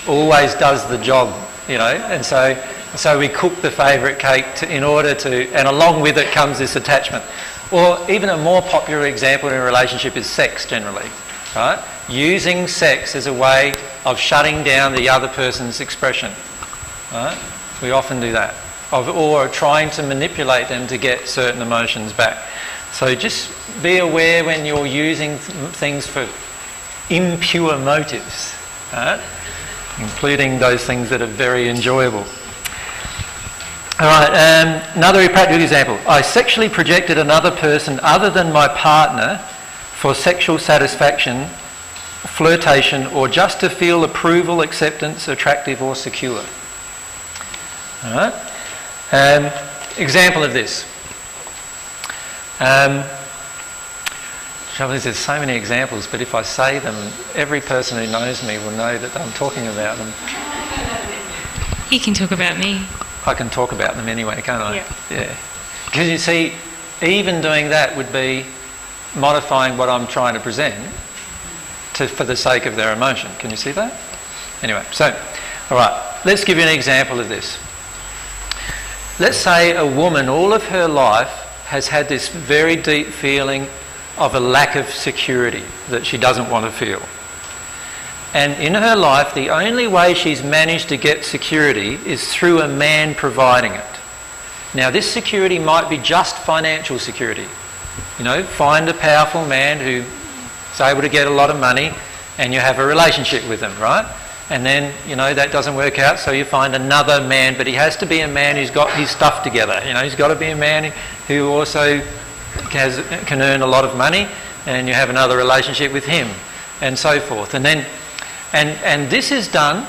always does the job, you know, and so so we cook the favourite cake to, in order to, and along with it comes this attachment. Or even a more popular example in a relationship is sex generally, right? Using sex as a way of shutting down the other person's expression, right? We often do that, of, or trying to manipulate them to get certain emotions back. So just be aware when you're using th- things for impure motives, right? Including those things that are very enjoyable. All right, um, another practical example. I sexually projected another person other than my partner for sexual satisfaction, flirtation, or just to feel approval, acceptance, attractive, or secure. All right. Um, example of this. Um, trouble is, there's so many examples, but if I say them, every person who knows me will know that I'm talking about them.
You can talk about me.
I can talk about them anyway, can't I?
Yeah.
Yeah. Because you see, even doing that would be modifying what I'm trying to present to, for the sake of their emotion. Can you see that? Anyway, so, all right, let's give you an example of this. Let's say a woman, all of her life, has had this very deep feeling of a lack of security that she doesn't want to feel. And in her life, the only way she's managed to get security is through a man providing it. Now, this security might be just financial security. You know, find a powerful man who is able to get a lot of money and you have a relationship with them, right? And then, you know, that doesn't work out, so you find another man, but he has to be a man who's got his stuff together. You know, he's got to be a man who also has, can earn a lot of money, and you have another relationship with him, and so forth. And then, and, and this is done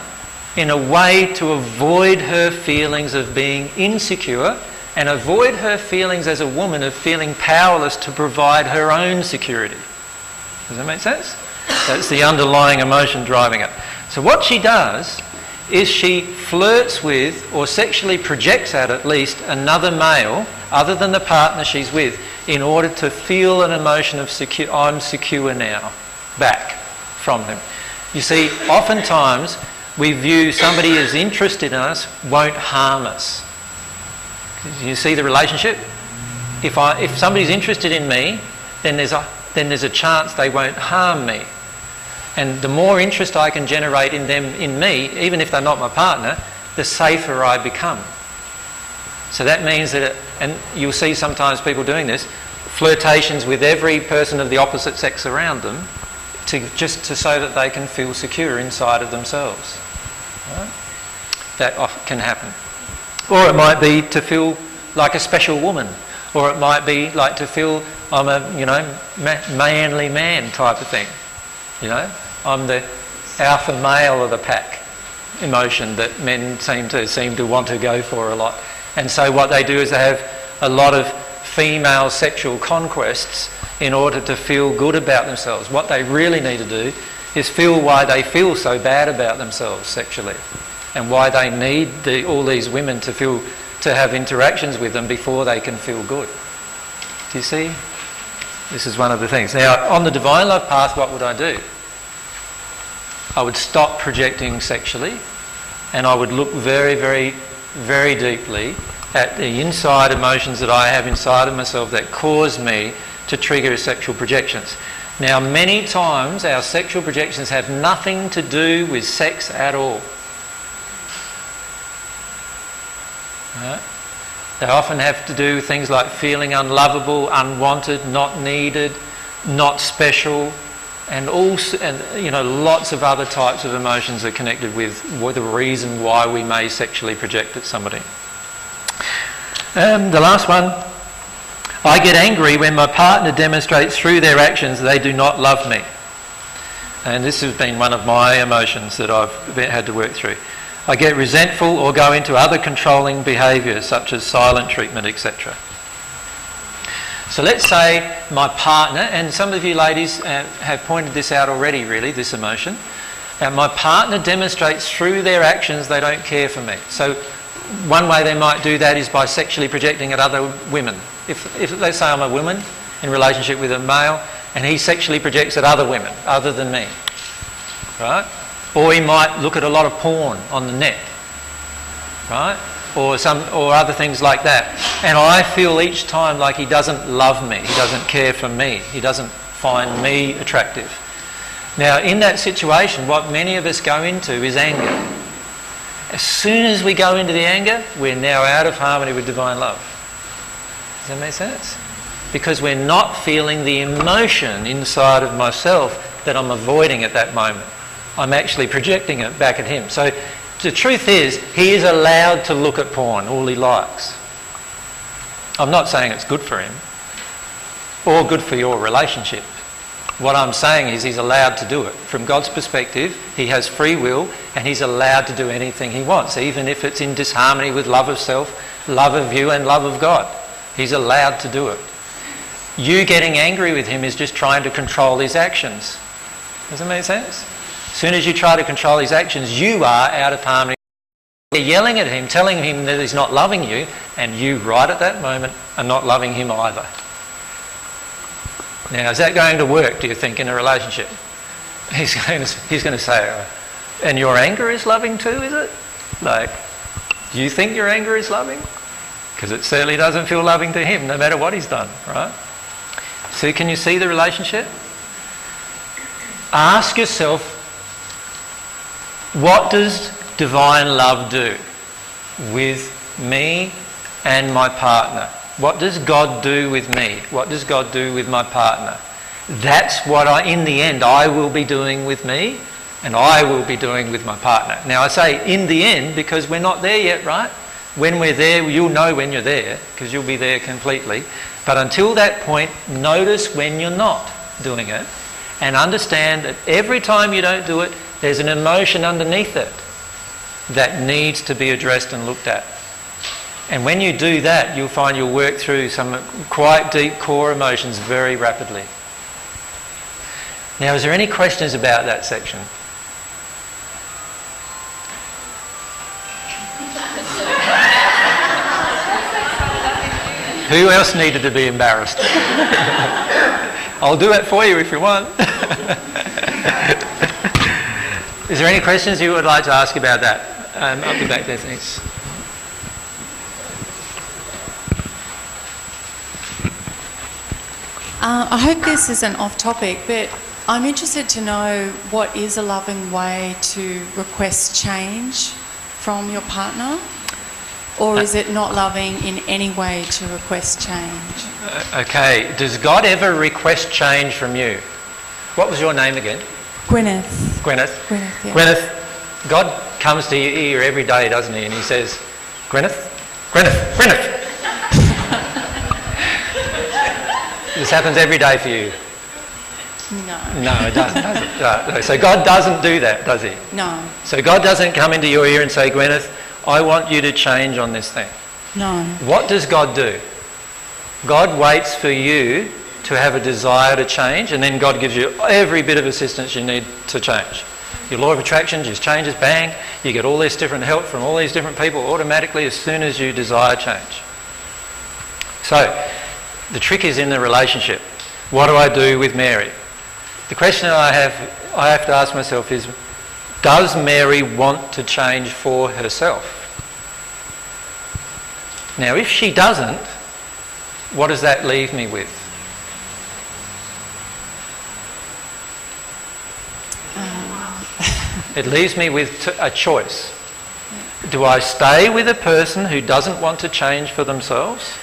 in a way to avoid her feelings of being insecure and avoid her feelings as a woman of feeling powerless to provide her own security. Does that make sense? That's the underlying emotion driving it. So what she does is she flirts with or sexually projects at at least another male other than the partner she's with in order to feel an emotion of secure, I'm secure now, back from him. You see, oftentimes we view somebody as interested in us won't harm us. You see the relationship? If, I, if somebody's interested in me, then there's, a, then there's a chance they won't harm me. And the more interest I can generate in them, in me, even if they're not my partner, the safer I become. So that means that, it, and you'll see sometimes people doing this, flirtations with every person of the opposite sex around them to, just to so that they can feel secure inside of themselves. Right? That can happen. Or it might be to feel like a special woman. Or it might be like to feel I'm a, you know, ma- manly man type of thing. You know, I'm the alpha male of the pack emotion that men seem to seem to want to go for a lot. And so what they do is they have a lot of female sexual conquests in order to feel good about themselves. What they really need to do is feel why they feel so bad about themselves sexually and why they need the, all these women to feel to have interactions with them before they can feel good. Do you see? This is one of the things. Now, on the divine love path, what would I do? I would stop projecting sexually and I would look very, very, very deeply at the inside emotions that I have inside of myself that cause me to trigger sexual projections. Now, many times our sexual projections have nothing to do with sex at all. Right? They often have to do with things like feeling unlovable, unwanted, not needed, not special, and also, and you know, lots of other types of emotions are connected with the reason why we may sexually project at somebody. Um, the last one, I get angry when my partner demonstrates through their actions they do not love me. And this has been one of my emotions that I've had to work through. I get resentful or go into other controlling behaviours such as silent treatment, etc. So let's say my partner, and some of you ladies uh, have pointed this out already, really, this emotion. And my partner demonstrates through their actions they don't care for me. So one way they might do that is by sexually projecting at other women. If, if let's say I'm a woman in relationship with a male, and he sexually projects at other women other than me, right? Or he might look at a lot of porn on the net, right? Or some or other things like that. And I feel each time like he doesn't love me, he doesn't care for me, he doesn't find me attractive. Now, in that situation, what many of us go into is anger. As soon as we go into the anger, we're now out of harmony with divine love. Does that make sense? Because we're not feeling the emotion inside of myself that I'm avoiding at that moment. I'm actually projecting it back at him. So the truth is, he is allowed to look at porn all he likes. I'm not saying it's good for him or good for your relationship. What I'm saying is he's allowed to do it. From God's perspective, he has free will and he's allowed to do anything he wants, even if it's in disharmony with love of self, love of you, and love of God. He's allowed to do it. You getting angry with him is just trying to control his actions. Does that make sense? As soon as you try to control his actions, you are out of harmony. You're yelling at him, telling him that he's not loving you, and you, right at that moment, are not loving him either. Now, is that going to work, do you think, in a relationship? He's (laughs) going to, he's going to say, uh, and your anger is loving too, is it? Like, do you think your anger is loving? Because it certainly doesn't feel loving to him, no matter what he's done, right? So, can you see the relationship? Ask yourself what does divine love do with me and my partner? What does God do with me? What does God do with my partner? That's what I, in the end, I will be doing with me and I will be doing with my partner. Now, I say in the end because we're not there yet, right? When we're there, you'll know when you're there because you'll be there completely. But until that point, notice when you're not doing it and understand that every time you don't do it, there's an emotion underneath it that needs to be addressed and looked at. And when you do that, you'll find you'll work through some quite deep core emotions very rapidly. Now, is there any questions about that section? (laughs) Who else needed to be embarrassed? (laughs) I'll do it for you if you want. (laughs) Is there any questions you would like to ask about that? Um, up the back there, thanks.
Uh, I hope this isn't off topic, but I'm interested to know what is a loving way to request change from your partner? Or is it not loving in any way to request change?
Uh, okay, does God ever request change from you? What was your name again?
Gwyneth.
Gwyneth.
Gwyneth, yeah.
Gwyneth, God comes to your ear every day, doesn't he? And he says, Gwyneth, Gwyneth, Gwyneth. (laughs) this happens every day for you.
No.
No, it doesn't, does it? No. So God doesn't do that, does he?
No.
So God doesn't come into your ear and say, Gwyneth, I want you to change on this thing.
No.
What does God do? God waits for you to have a desire to change, and then God gives you every bit of assistance you need to change. Your law of attraction just changes, bang, you get all this different help from all these different people automatically as soon as you desire change. So, the trick is in the relationship. What do I do with Mary? The question I have, I have to ask myself is, does Mary want to change for herself? Now, if she doesn't, what does that leave me with? Um. It leaves me with t- a choice. Do I stay with a person who doesn't want to change for themselves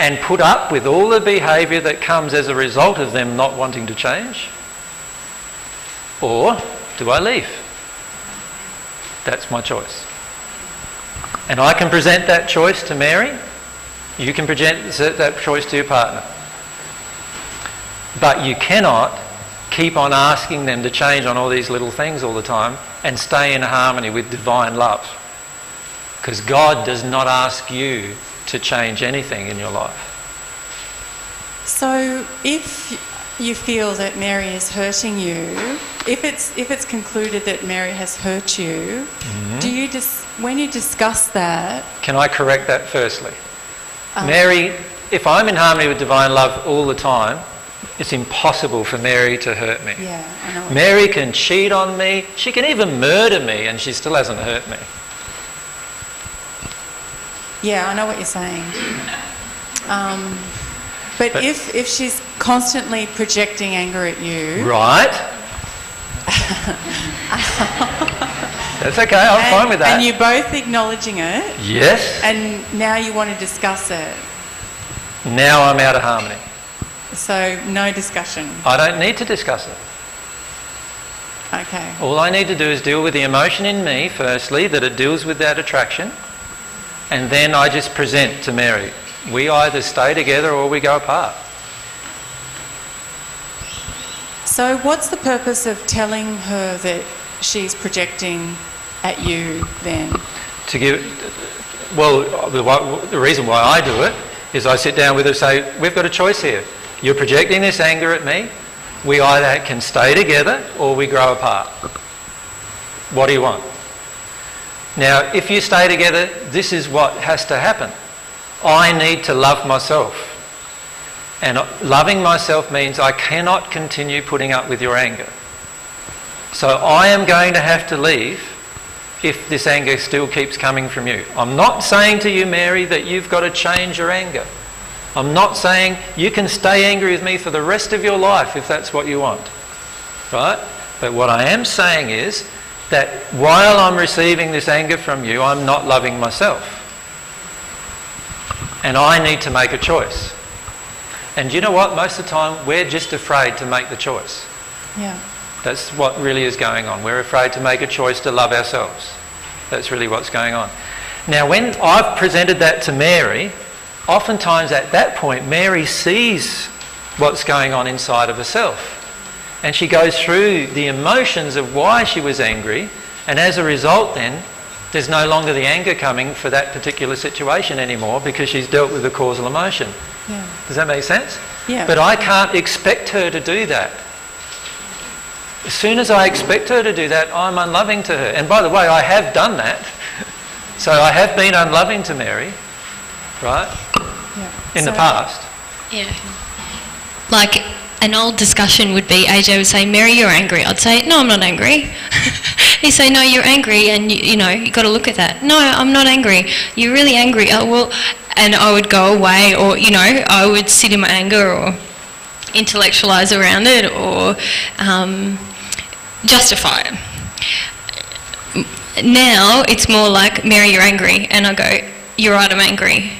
and put up with all the behaviour that comes as a result of them not wanting to change? Or do I leave? That's my choice. And I can present that choice to Mary. You can present that choice to your partner. But you cannot keep on asking them to change on all these little things all the time and stay in harmony with divine love. Because God does not ask you to change anything in your life.
So if you feel that Mary is hurting you, if it's if it's concluded that Mary has hurt you,
Mhm.
do you dis- when you discuss that?
Can I correct that firstly?
um,
Mary, if I'm in harmony with divine love all the time, it's impossible for Mary to hurt me.
Yeah, I know.
Mary can cheat on me, she can even murder me, and she still hasn't hurt me.
Yeah, I know what you're saying. Um, but,
But-
if if she's constantly projecting anger at you,
Right? (laughs) That's okay, I'm
and,
fine with that.
and you're both acknowledging it,
Yes,
and now you want to discuss it,
now I'm out of harmony.
so no discussion.
I don't need to discuss it.
Okay.
All I need to do is deal with the emotion in me, firstly, that it deals with that attraction, and then I just present to Mary. We either stay together or we go apart.
So, what's the purpose of telling her that she's projecting at you then?
To give, well, the, the reason why I do it is I sit down with her and say, we've got a choice here. You're projecting this anger at me. We either can stay together or we grow apart. What do you want? Now, if you stay together, this is what has to happen. I need to love myself. And loving myself means I cannot continue putting up with your anger. So I am going to have to leave if this anger still keeps coming from you. I'm not saying to you, Mary, that you've got to change your anger. I'm not saying you can stay angry with me for the rest of your life if that's what you want. Right? But what I am saying is that while I'm receiving this anger from you, I'm not loving myself. And I need to make a choice. And you know what? Most of the time, we're just afraid to make the choice.
Yeah.
That's what really is going on. We're afraid to make a choice to love ourselves. That's really what's going on. Now, when I've presented that to Mary, oftentimes at that point, Mary sees what's going on inside of herself. And she goes through the emotions of why she was angry, and as a result, then, there's no longer the anger coming for that particular situation anymore because she's dealt with the causal emotion.
Yeah.
Does that make sense?
Yeah.
But I can't expect her to do that. As soon as I expect her to do that, I'm unloving to her. And by the way, I have done that. (laughs) So I have been unloving to Mary, right?
Yeah.
In the past.
Yeah. Like an old discussion would be AJ would say, Mary, you're angry. I'd say, No, I'm not angry. (laughs) He'd say, No, you're angry, and you, you know, you've got to look at that. No, I'm not angry. You're really angry. Oh, well, and I would go away, or, you know, I would sit in my anger or intellectualize around it or um, justify it. Now it's more like, Mary, you're angry. And I go, You're right, I'm angry.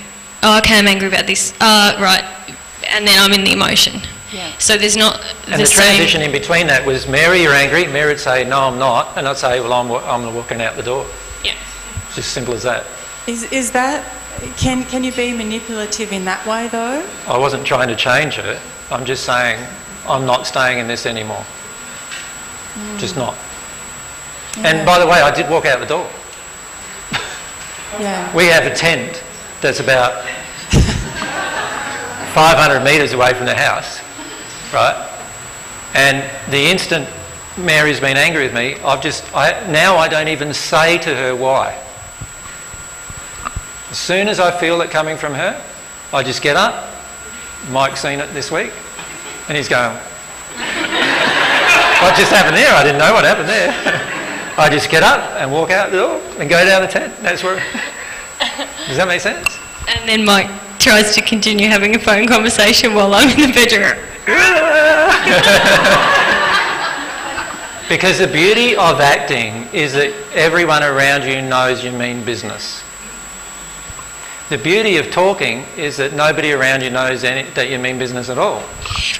Oh, okay, I'm angry about this. Uh, right. And then I'm in the emotion.
Yeah.
So there's not
And
the,
the,
same.
transition in between that was Mary, you're angry. Mary would say, no, I'm not. And I'd say, well, I'm, I'm walking out the door.
Yeah.
It's as simple as that.
Is, is that, can, can you be manipulative in that way though?
I wasn't trying to change it. I'm just saying, I'm not staying in this anymore. Hmm. Just not. And by the way, I did walk out the door.
Yeah.
We have a tent that's about (laughs) 500 metres away from the house, right? And the instant Mary's been angry with me, I've just, I, now I don't even say to her why. As soon as I feel it coming from her, I just get up. Mike's seen it this week, and he's going, What just happened there? I didn't know what happened there. (laughs) I just get up and walk out the door and go down the tent. That's where. Does that make sense?
And then Mike tries to continue having a phone conversation while I'm in the bedroom. (laughs)
Because the beauty of acting is that everyone around you knows you mean business. The beauty of talking is that nobody around you knows any, that you mean business at all.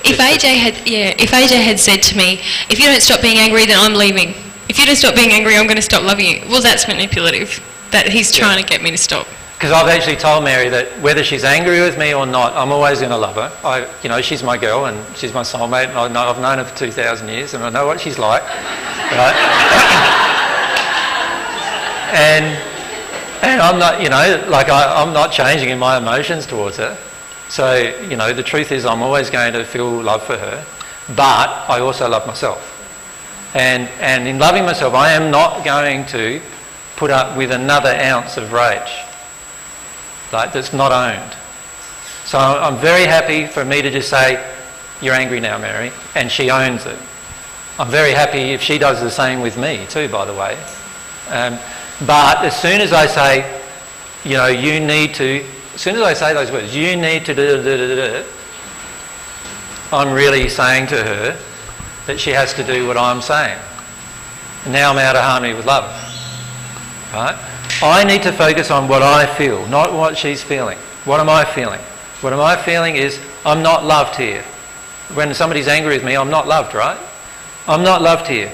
If AJ had, yeah, if AJ had said to me, if you don't stop being angry, then I'm leaving. If you don't stop being angry, I'm going to stop loving you. Well, that's manipulative. That he's trying to get me to stop.
Because I've actually told Mary that whether she's angry with me or not, I'm always going to love her. I, you know, she's my girl and she's my soulmate, and I know, I've known her for 2,000 years, and I know what she's like, right? (laughs) and and I'm not, you know, like I, I'm not changing in my emotions towards her. So, you know, the truth is I'm always going to feel love for her, but I also love myself. And, and in loving myself, I am not going to put up with another ounce of rage like that's not owned. So I'm very happy for me to just say, you're angry now, Mary, and she owns it. I'm very happy if she does the same with me too, by the way. Um, but as soon as I say, you know, you need to, as soon as I say those words, you need to do, do, do, do, I'm really saying to her that she has to do what I'm saying. Now I'm out of harmony with love. Right? I need to focus on what I feel, not what she's feeling. What am I feeling? What am I feeling is I'm not loved here. When somebody's angry with me, I'm not loved, right? I'm not loved here.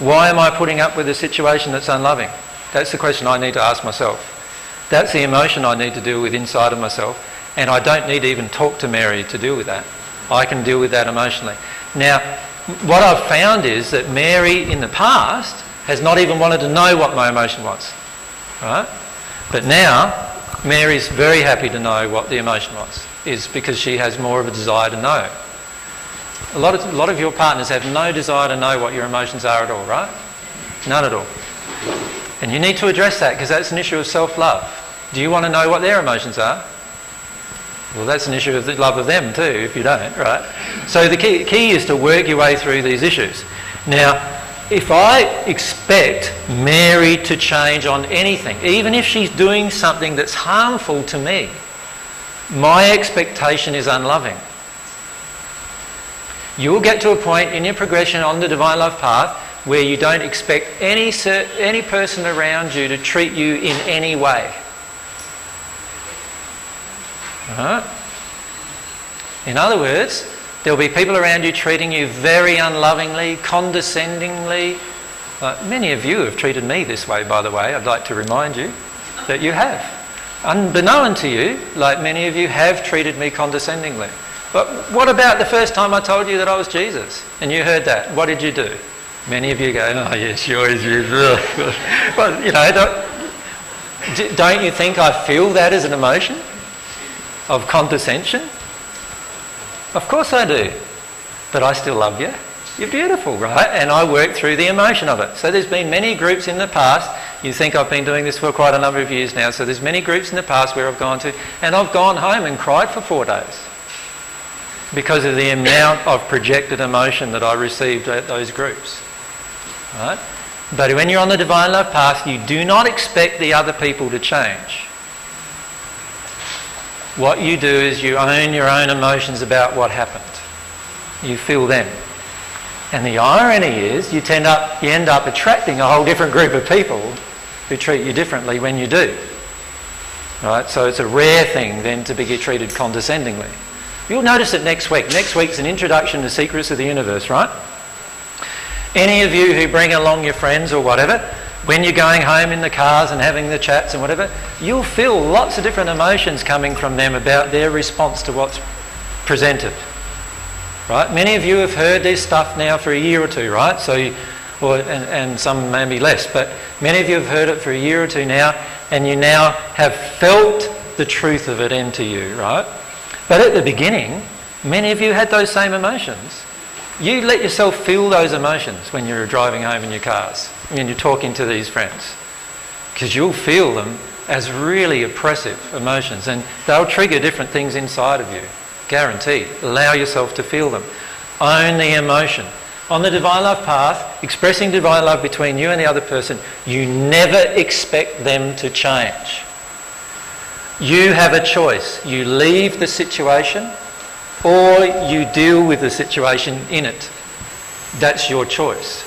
Why am I putting up with a situation that's unloving? That's the question I need to ask myself. That's the emotion I need to deal with inside of myself. And I don't need to even talk to Mary to deal with that. I can deal with that emotionally. Now, what I've found is that Mary in the past has not even wanted to know what my emotion was. Right? But now, Mary's very happy to know what the emotion was, is because she has more of a desire to know. A lot of, a lot of your partners have no desire to know what your emotions are at all, right? None at all. And you need to address that because that's an issue of self-love. Do you want to know what their emotions are? Well, that's an issue of the love of them too, if you don't, right? So the key, key is to work your way through these issues. Now, if I expect Mary to change on anything, even if she's doing something that's harmful to me, my expectation is unloving. You'll get to a point in your progression on the divine love path where you don't expect any, any person around you to treat you in any way. Right? In other words, there'll be people around you treating you very unlovingly, condescendingly. Uh, many of you have treated me this way, by the way. I'd like to remind you that you have. Unbeknown to you, like many of you have treated me condescendingly. But what about the first time I told you that I was Jesus and you heard that? What did you do? Many of you go, oh, yes, is Jesus. (laughs) well, you know, don't, don't you think I feel that as an emotion of condescension? Of course I do. But I still love you. You're beautiful, right? And I work through the emotion of it. So there's been many groups in the past. You think I've been doing this for quite a number of years now. So there's many groups in the past where I've gone to and I've gone home and cried for four days because of the amount of projected emotion that I received at those groups. Right? But when you're on the divine love path, you do not expect the other people to change. What you do is you own your own emotions about what happened. You feel them. And the irony is you, tend up, you end up attracting a whole different group of people who treat you differently when you do. Right? So it's a rare thing then to be treated condescendingly. You'll notice it next week. Next week's an introduction to Secrets of the Universe, right? Any of you who bring along your friends or whatever, when you're going home in the cars and having the chats and whatever, you'll feel lots of different emotions coming from them about their response to what's presented. Right? Many of you have heard this stuff now for a year or two, right? So, you, or, and, and some maybe less, but many of you have heard it for a year or two now, and you now have felt the truth of it into you, right? But at the beginning, many of you had those same emotions. You let yourself feel those emotions when you're driving home in your cars, when you're talking to these friends, because you'll feel them as really oppressive emotions, and they'll trigger different things inside of you. Guaranteed. Allow yourself to feel them. Own the emotion. On the divine love path, expressing divine love between you and the other person, you never expect them to change. You have a choice. You leave the situation or you deal with the situation in it. That's your choice.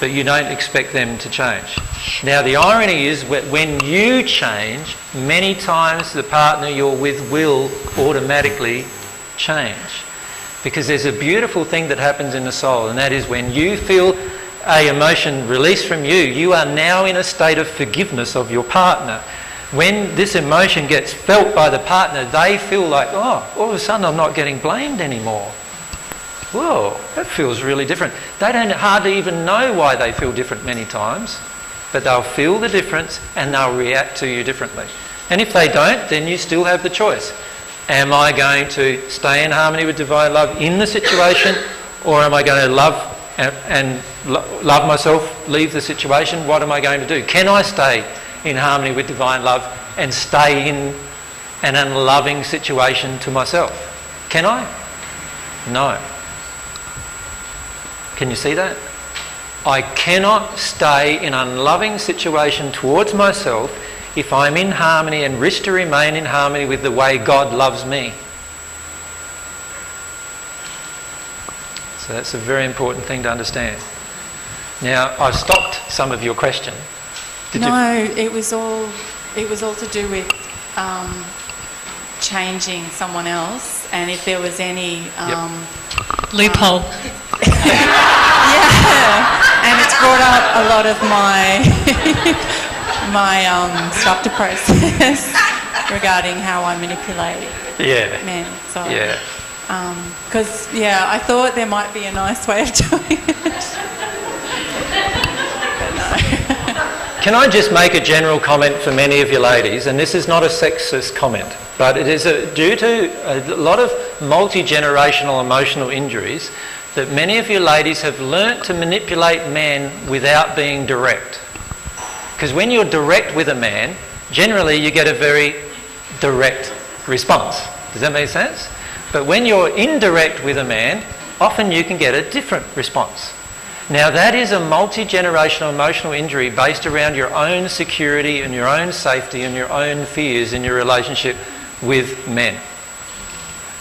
But you don't expect them to change. Now, the irony is that when you change, many times the partner you're with will automatically change. Because there's a beautiful thing that happens in the soul, and that is when you feel a emotion released from you, you are now in a state of forgiveness of your partner when this emotion gets felt by the partner, they feel like, oh, all of a sudden I'm not getting blamed anymore. Whoa, that feels really different. They don't hardly even know why they feel different many times, but they'll feel the difference and they'll react to you differently. And if they don't, then you still have the choice. Am I going to stay in harmony with divine love in the situation, or am I going to love and, and love myself, leave the situation? What am I going to do? Can I stay in harmony with divine love and stay in an unloving situation to myself. Can I? No. Can you see that? I cannot stay in unloving situation towards myself if I'm in harmony and wish to remain in harmony with the way God loves me. So that's a very important thing to understand. Now, I've stopped some of your question
did no, you? it was all it was all to do with um, changing someone else, and if there was any um,
yep. loophole. Um, (laughs)
yeah, and it's brought up a lot of my (laughs) my um, stuff to process (laughs) regarding how I manipulate
yeah.
men. So
yeah.
Because um, yeah, I thought there might be a nice way of doing it.
Can I just make a general comment for many of you ladies, and this is not a sexist comment, but it is a, due to a lot of multi-generational emotional injuries that many of you ladies have learnt to manipulate men without being direct. Because when you're direct with a man, generally you get a very direct response. Does that make sense? But when you're indirect with a man, often you can get a different response. Now, that is a multi generational emotional injury based around your own security and your own safety and your own fears in your relationship with men.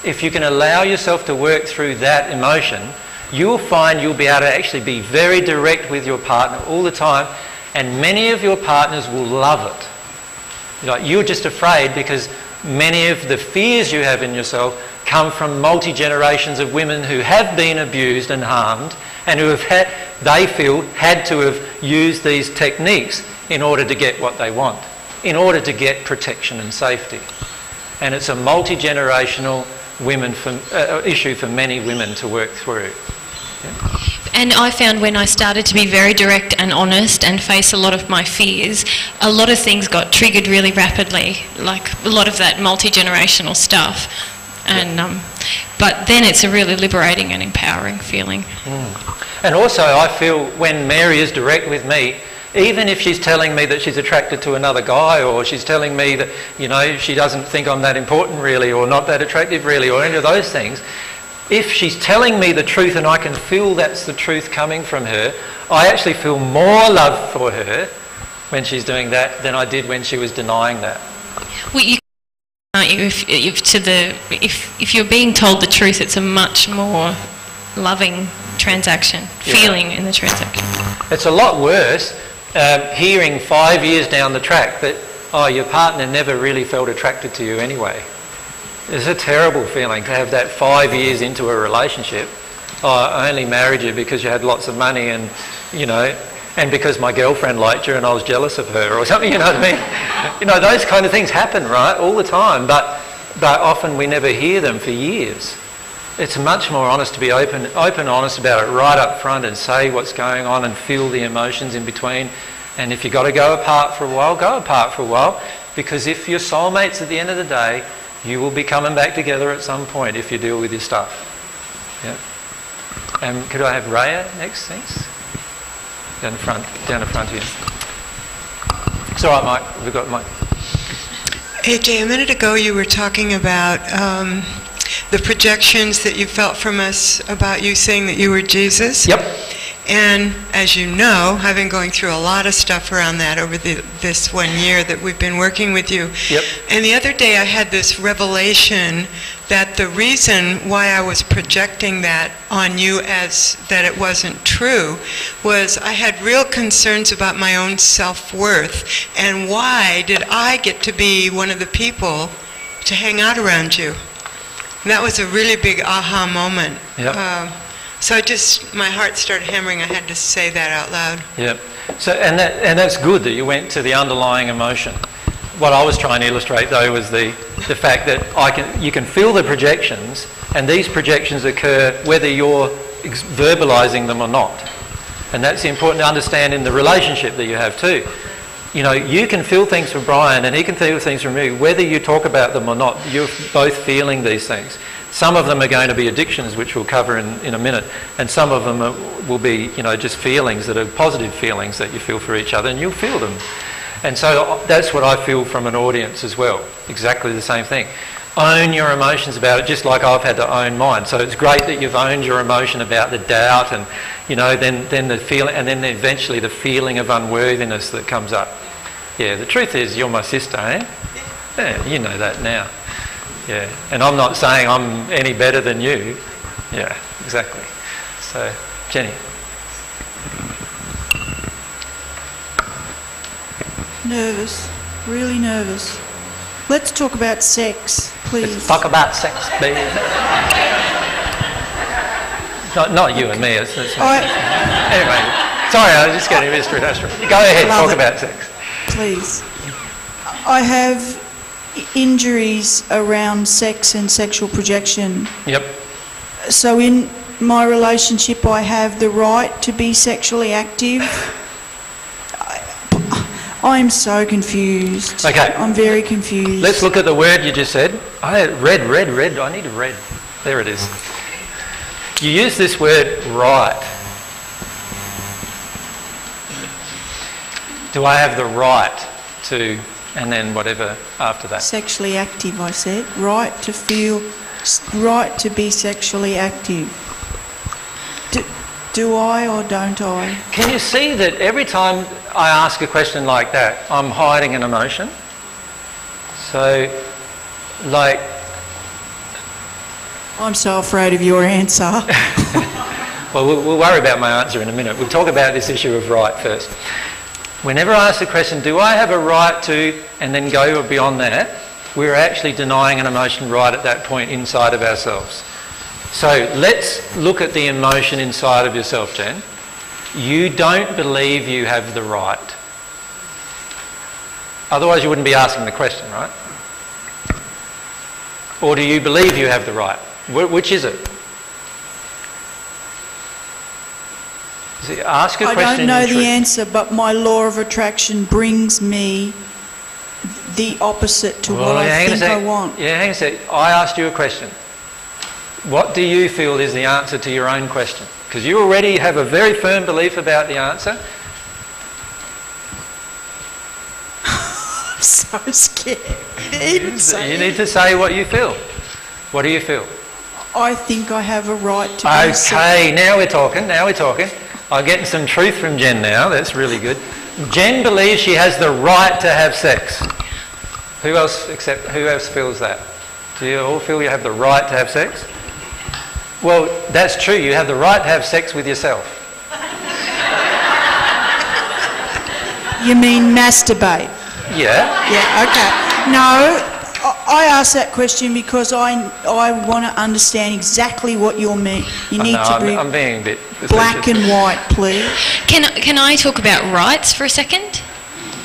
If you can allow yourself to work through that emotion, you'll find you'll be able to actually be very direct with your partner all the time, and many of your partners will love it. Like you're just afraid because many of the fears you have in yourself come from multi generations of women who have been abused and harmed and who have had, they feel had to have used these techniques in order to get what they want, in order to get protection and safety. And it's a multi-generational women for, uh, issue for many women to work through.
Yeah. And I found when I started to be very direct and honest and face a lot of my fears, a lot of things got triggered really rapidly, like a lot of that multi generational stuff. And um, but then it's a really liberating and empowering feeling.
Mm. And also, I feel when Mary is direct with me, even if she's telling me that she's attracted to another guy or she's telling me that, you know, she doesn't think I'm that important really or not that attractive really or any of those things, if she's telling me the truth and I can feel that's the truth coming from her, I actually feel more love for her when she's doing that than I did when she was denying that.
Well, you aren't you? If, if, to the, if, if you're being told the truth, it's a much more loving transaction, yeah. feeling in the transaction.
It's a lot worse uh, hearing five years down the track that, oh, your partner never really felt attracted to you anyway. It's a terrible feeling to have that five years into a relationship. Oh, I only married you because you had lots of money and, you know, and because my girlfriend liked you and I was jealous of her or (laughs) something, you know what I mean? You know, those kind of things happen, right, all the time, but, but often we never hear them for years. It's much more honest to be open, open, honest about it right up front and say what's going on and feel the emotions in between. And if you've got to go apart for a while, go apart for a while. Because if you're soulmates at the end of the day, you will be coming back together at some point if you deal with your stuff. Yeah. And could I have Raya next, thanks? Down the front, down the front here. It's all right, Mike. We've got Mike.
AJ, a minute ago you were talking about um, the projections that you felt from us about you saying that you were Jesus.
Yep.
And as you know, having going through a lot of stuff around that over the, this one year that we've been working with you.
Yep.
And the other day I had this revelation that the reason why I was projecting that on you as that it wasn't true was I had real concerns about my own self-worth and why did I get to be one of the people to hang out around you? And that was a really big aha moment.
Yep.
Um, so I just, my heart started hammering. I had to say that out loud.
Yep. So, and, that, and that's good that you went to the underlying emotion. What I was trying to illustrate, though, was the, the fact that I can, you can feel the projections, and these projections occur whether you're ex- verbalising them or not. And that's important to understand in the relationship that you have too. You know, you can feel things from Brian, and he can feel things from me. Whether you talk about them or not, you're both feeling these things. Some of them are going to be addictions, which we'll cover in, in a minute, and some of them are, will be, you know, just feelings that are positive feelings that you feel for each other, and you'll feel them. And so uh, that's what I feel from an audience as well. Exactly the same thing. Own your emotions about it, just like I've had to own mine. So it's great that you've owned your emotion about the doubt, and you know, then then the feeling, and then eventually the feeling of unworthiness that comes up. Yeah, the truth is, you're my sister, eh? Yeah, you know that now. Yeah, and I'm not saying I'm any better than you. Yeah, exactly. So, Jenny.
Nervous, really nervous. Let's talk about sex, please.
Let's talk about sex, baby. not, not you and me. It's, it's
I-
anyway, sorry, I was just getting a bit stressed. Go ahead,
Love
talk
it.
about sex.
Please. I have injuries around sex and sexual projection.
Yep.
So in my relationship, I have the right to be sexually active. I- I'm so confused.
Okay.
I'm very confused.
Let's look at the word you just said. I red, red, red. I need a red. There it is. You use this word right. Do I have the right to, and then whatever after that?
Sexually active, I said. Right to feel, right to be sexually active. Do, do I or don't I?
Can you see that every time I ask a question like that, I'm hiding an emotion? So, like,
I'm so afraid of your answer. (laughs) (laughs)
well, we'll, we'll worry about my answer in a minute. We'll talk about this issue of right first. Whenever I ask the question, do I have a right to, and then go beyond that, we're actually denying an emotion right at that point inside of ourselves. So let's look at the emotion inside of yourself, Jen. You don't believe you have the right. Otherwise, you wouldn't be asking the question, right? Or do you believe you have the right? Wh- Which is it? See, ask a
I
question.
I don't know the
truth.
answer, but my law of attraction brings me the opposite to what I
hang on a
think I want.
Yeah, hang on a sec. I asked you a question. What do you feel is the answer to your own question? Because you already have a very firm belief about the answer. (laughs)
I'm so scared. Even say
You need to say what you feel. What do you feel?
I think I have a right to
Okay, now we're talking. Now we're talking. I'm getting some truth from Jen now. That's really good. Jen believes she has the right to have sex. Who else except who else feels that? Do you all feel you have the right to have sex? Well, that's true. You have the right to have sex with yourself.
You mean masturbate?
Yeah.
Yeah, okay. No, I- I asked that question because I, I want to understand exactly what you mean. You
I
need
know,
to
I'm,
be
I'm being a bit
black and white, please.
Can, can I talk about rights for a second?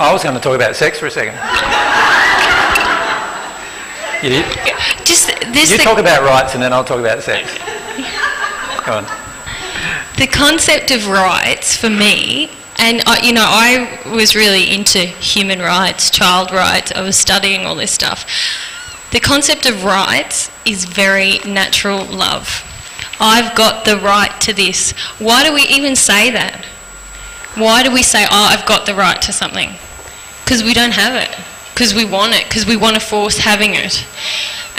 I was going to talk about sex for a second. (laughs) you did?
Just this
You
the,
talk about rights and then I'll talk about sex. Go on.
the concept of rights for me, and I, you know, I was really into human rights, child rights. I was studying all this stuff. The concept of rights is very natural love. I've got the right to this. Why do we even say that? Why do we say, oh, I've got the right to something? Because we don't have it. Because we want it. Because we want to force having it.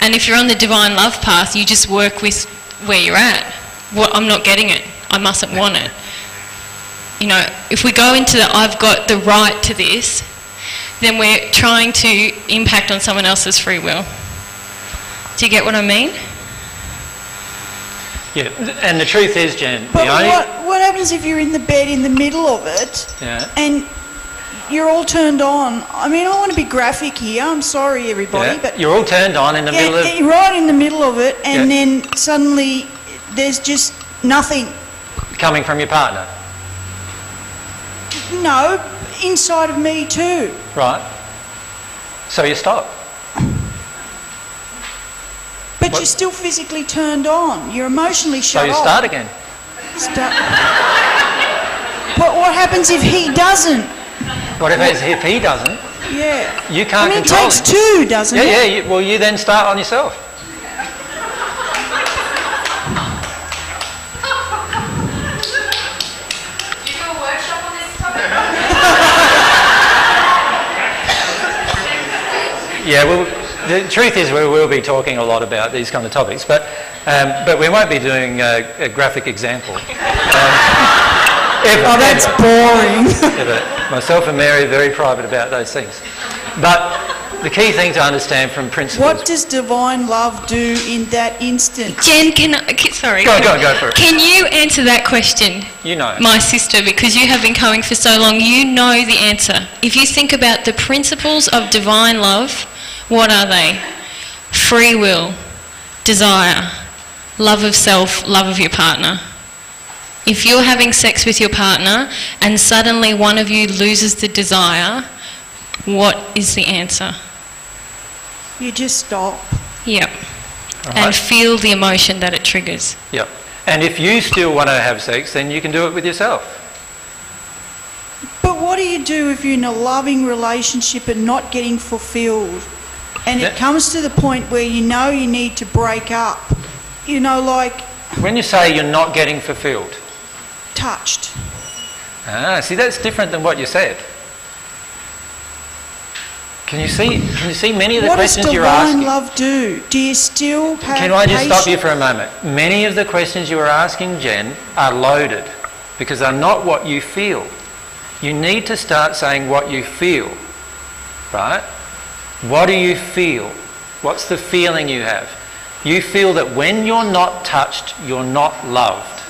And if you're on the divine love path, you just work with where you're at. What, I'm not getting it. I mustn't want it. You know, if we go into the I've got the right to this, then we're trying to impact on someone else's free will. Do you get what I mean?
Yeah, and the truth is, Jen,
But
the only...
what, what happens if you're in the bed in the middle of it
Yeah.
and you're all turned on? I mean, I want to be graphic here. I'm sorry, everybody,
yeah,
but
You're all turned on in the
yeah,
middle of...
eh, right in the middle of it, and
Yeah.
then suddenly there's just nothing.
coming from your partner,
No, inside of me too.
right? So you stop.
But
What-
you're still physically turned on. You're emotionally shut
So
shut
you
off.
start again.
Start. but what happens if he doesn't?
What if, if he doesn't?
Yeah.
You can't
I mean, it takes
him.
two, doesn't
yeah,
it?
Yeah, yeah. well, you then start on yourself. Yeah, well, the truth is we will be talking a lot about these kind of topics, but, um, but we won't be doing a, a graphic example. Um, ever,
Oh, that's
ever,
boring.
ever. Myself and Mary are very private about those things. But the key thing to understand from principles...
What does divine love do in that instant?
Jen, can I, can- sorry.
Go, go, go for it.
Can you answer that question?
You know.
My sister, because you have been coming for so long, you know the answer. If you think about the principles of divine love, what are they? Free will, desire, love of self, love of your partner. If you're having sex with your partner and suddenly one of you loses the desire, what is the answer?
You just stop.
Yep.
All
And feel the emotion that it triggers.
Yep. And if you still want to have sex, then you can do it with yourself.
But what do you do if you're in a loving relationship and not getting fulfilled? And it comes to the point where you know you need to break up. You know, like
When you say you're not getting fulfilled,
touched.
ah, see that's different than what you said. Can you see? Can you see many of the
what
questions you're asking?
divine
asking?
love do? Do you still have
Can I just stop you for a moment? Many of the questions you are asking, Jen, are loaded because they're not what you feel. You need to start saying what you feel, right? What do you feel? What's the feeling you have? You feel that when you're not touched, you're not loved.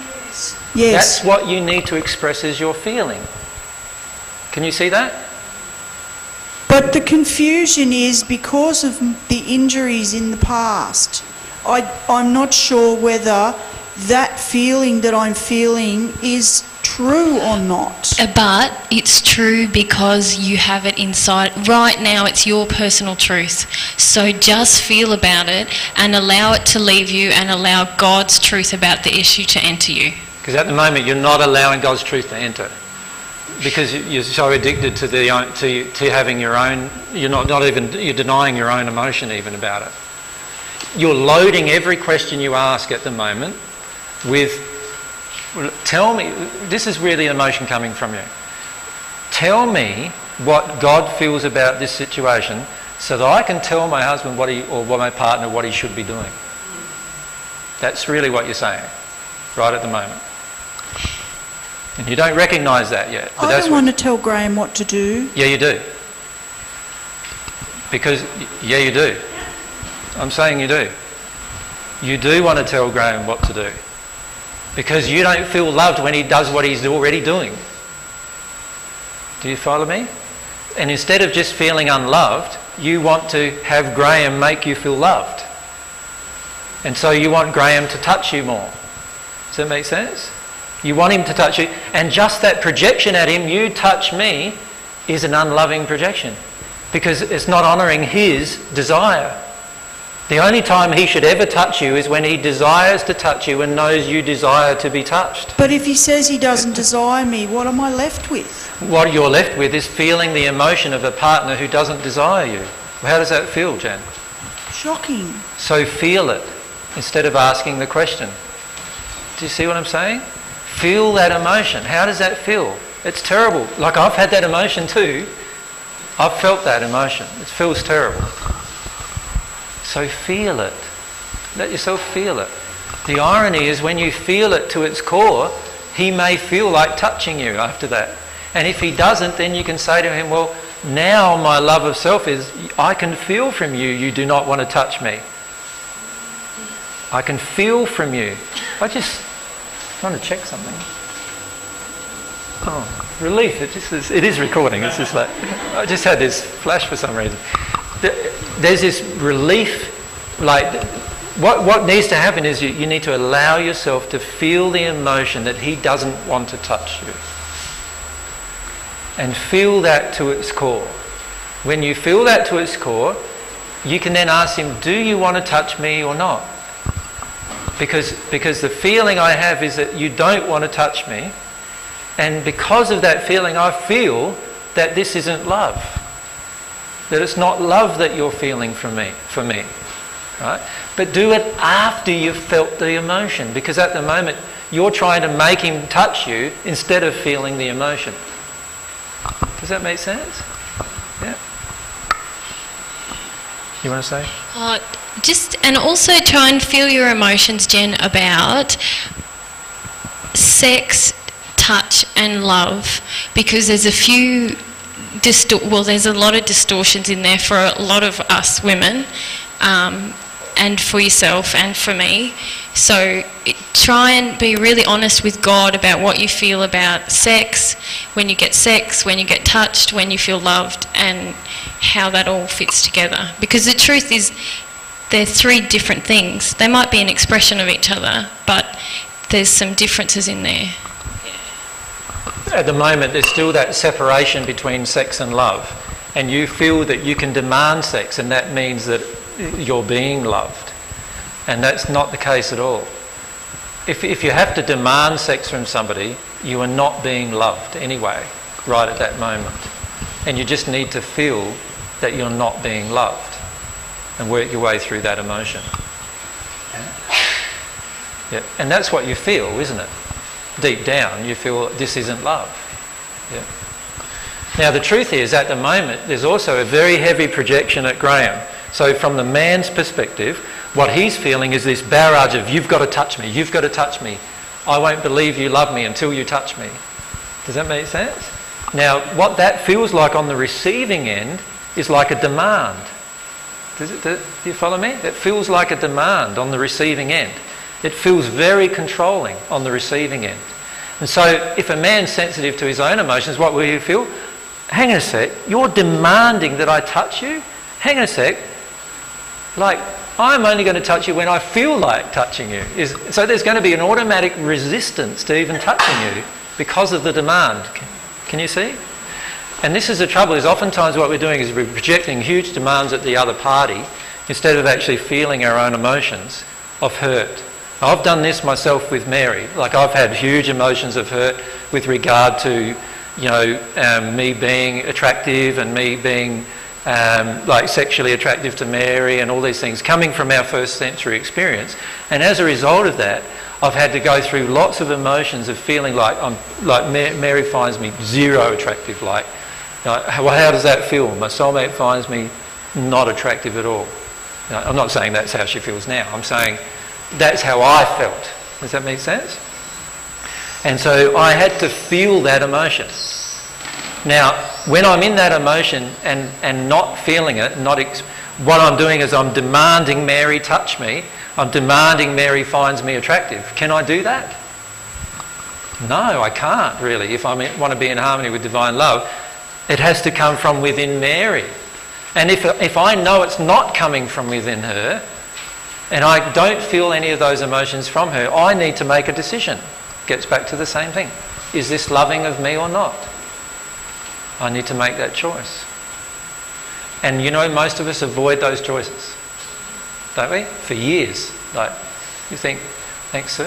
Yes.
That's what you need to express as your feeling. Can you see that?
But the confusion is because of the injuries in the past. I, I'm not sure whether that feeling that I'm feeling is true or not.
Uh, But it's true because you have it inside. Right now, it's your personal truth. So just feel about it and allow it to leave you and allow God's truth about the issue to enter you.
Because at the moment you're not allowing God's truth to enter. Because you- you're so addicted to the to, to having your own, you're not, not even you're denying your own emotion even about it. You're loading every question you ask at the moment with, well, tell me, this is really an emotion coming from you. Tell me what God feels about this situation, so that I can tell my husband what he or what my partner what he should be doing. That's really what you're saying, right at the moment. And you don't recognise that yet. But
I don't want to tell Graham what to do.
Yeah, you do. Because, yeah, you do. I'm saying you do. You do want to tell Graham what to do. Because you don't feel loved when he does what he's already doing. Do you follow me? And instead of just feeling unloved, you want to have Graham make you feel loved. And so you want Graham to touch you more. Does that make sense? You want him to touch you. And just that projection at him, you touch me, is an unloving projection. Because it's not honouring his desire. The only time he should ever touch you is when he desires to touch you and knows you desire to be touched.
But if he says he doesn't desire me, what am I left with?
What you're left with is feeling the emotion of a partner who doesn't desire you. How does that feel, Jan?
Shocking.
So feel it instead of asking the question. Do you see what I'm saying? Feel that emotion. How does that feel? It's terrible. Like I've had that emotion too. I've felt that emotion. It feels terrible. So feel it. Let yourself feel it. The irony is when you feel it to its core, he may feel like touching you after that. And if he doesn't, then you can say to him, Well, now my love of self is I can feel from you you do not want to touch me. I can feel from you. I just want to check something. Oh, relief. It, just is, it is recording. It's just like, I just had this flash for some reason. There's this relief, like, what, what needs to happen is you, you need to allow yourself to feel the emotion that he doesn't want to touch you. And feel that to its core. When you feel that to its core, you can then ask him, Do you want to touch me or not? Because, because the feeling I have is that you don't want to touch me. And because of that feeling, I feel that this isn't love. That it's not love that you're feeling from me, for me. Right? But do it after you've felt the emotion. Because at the moment, you're trying to make him touch you instead of feeling the emotion. Does that make sense? Yeah. You want to say?
Uh, just and also try and feel your emotions, Jen, about sex, touch, and love, because there's a few. Well, there's a lot of distortions in there for a lot of us women, um, and for yourself and for me. So try and be really honest with God about what you feel about sex, when you get sex, when you get touched, when you feel loved, and how that all fits together. Because the truth is, they're three different things. They might be an expression of each other, but there's some differences in there.
At the moment, there's still that separation between sex and love, and you feel that you can demand sex, and that means that you're being loved. And that's not the case at all. If, if you have to demand sex from somebody, you are not being loved anyway, right at that moment. And you just need to feel that you're not being loved and work your way through that emotion. Yeah. And that's what you feel, isn't it? Deep down, you feel this isn't love. Yeah. Now, the truth is, at the moment, there's also a very heavy projection at Graham. So, from the man's perspective, what he's feeling is this barrage of, you've got to touch me, you've got to touch me. I won't believe you love me until you touch me. Does that make sense? Now, what that feels like on the receiving end is like a demand. Does it, do you follow me? It feels like a demand on the receiving end. It feels very controlling on the receiving end. And so, if a man's sensitive to his own emotions, what will he feel? Hang on a sec, you're demanding that I touch you? Hang on a sec, like, I'm only going to touch you when I feel like touching you. Is, so there's going to be an automatic resistance to even touching you because of the demand. Can, can you see? And this is the trouble, is oftentimes what we're doing is we're projecting huge demands at the other party instead of actually feeling our own emotions of hurt. I've done this myself with Mary. Like I've had huge emotions of hurt with regard to, you know, um, me being attractive and me being um, like sexually attractive to Mary and all these things coming from our first century experience. And as a result of that, I've had to go through lots of emotions of feeling like I'm like Mary finds me zero attractive. Like, you how, how does that feel? My soulmate finds me not attractive at all. I'm not saying that's how she feels now. I'm saying that's how I felt. Does that make sense? And so I had to feel that emotion. Now, when I'm in that emotion and, and not feeling it, not ex- what I'm doing is I'm demanding Mary touch me. I'm demanding Mary finds me attractive. Can I do that? No, I can't really. If I want to be in harmony with divine love, it has to come from within Mary. And if, if I know it's not coming from within her, and I don't feel any of those emotions from her, I need to make a decision. Gets back to the same thing. Is this loving of me or not? I need to make that choice. And you know, most of us avoid those choices, don't we? For years. Like, you think, thanks, sir.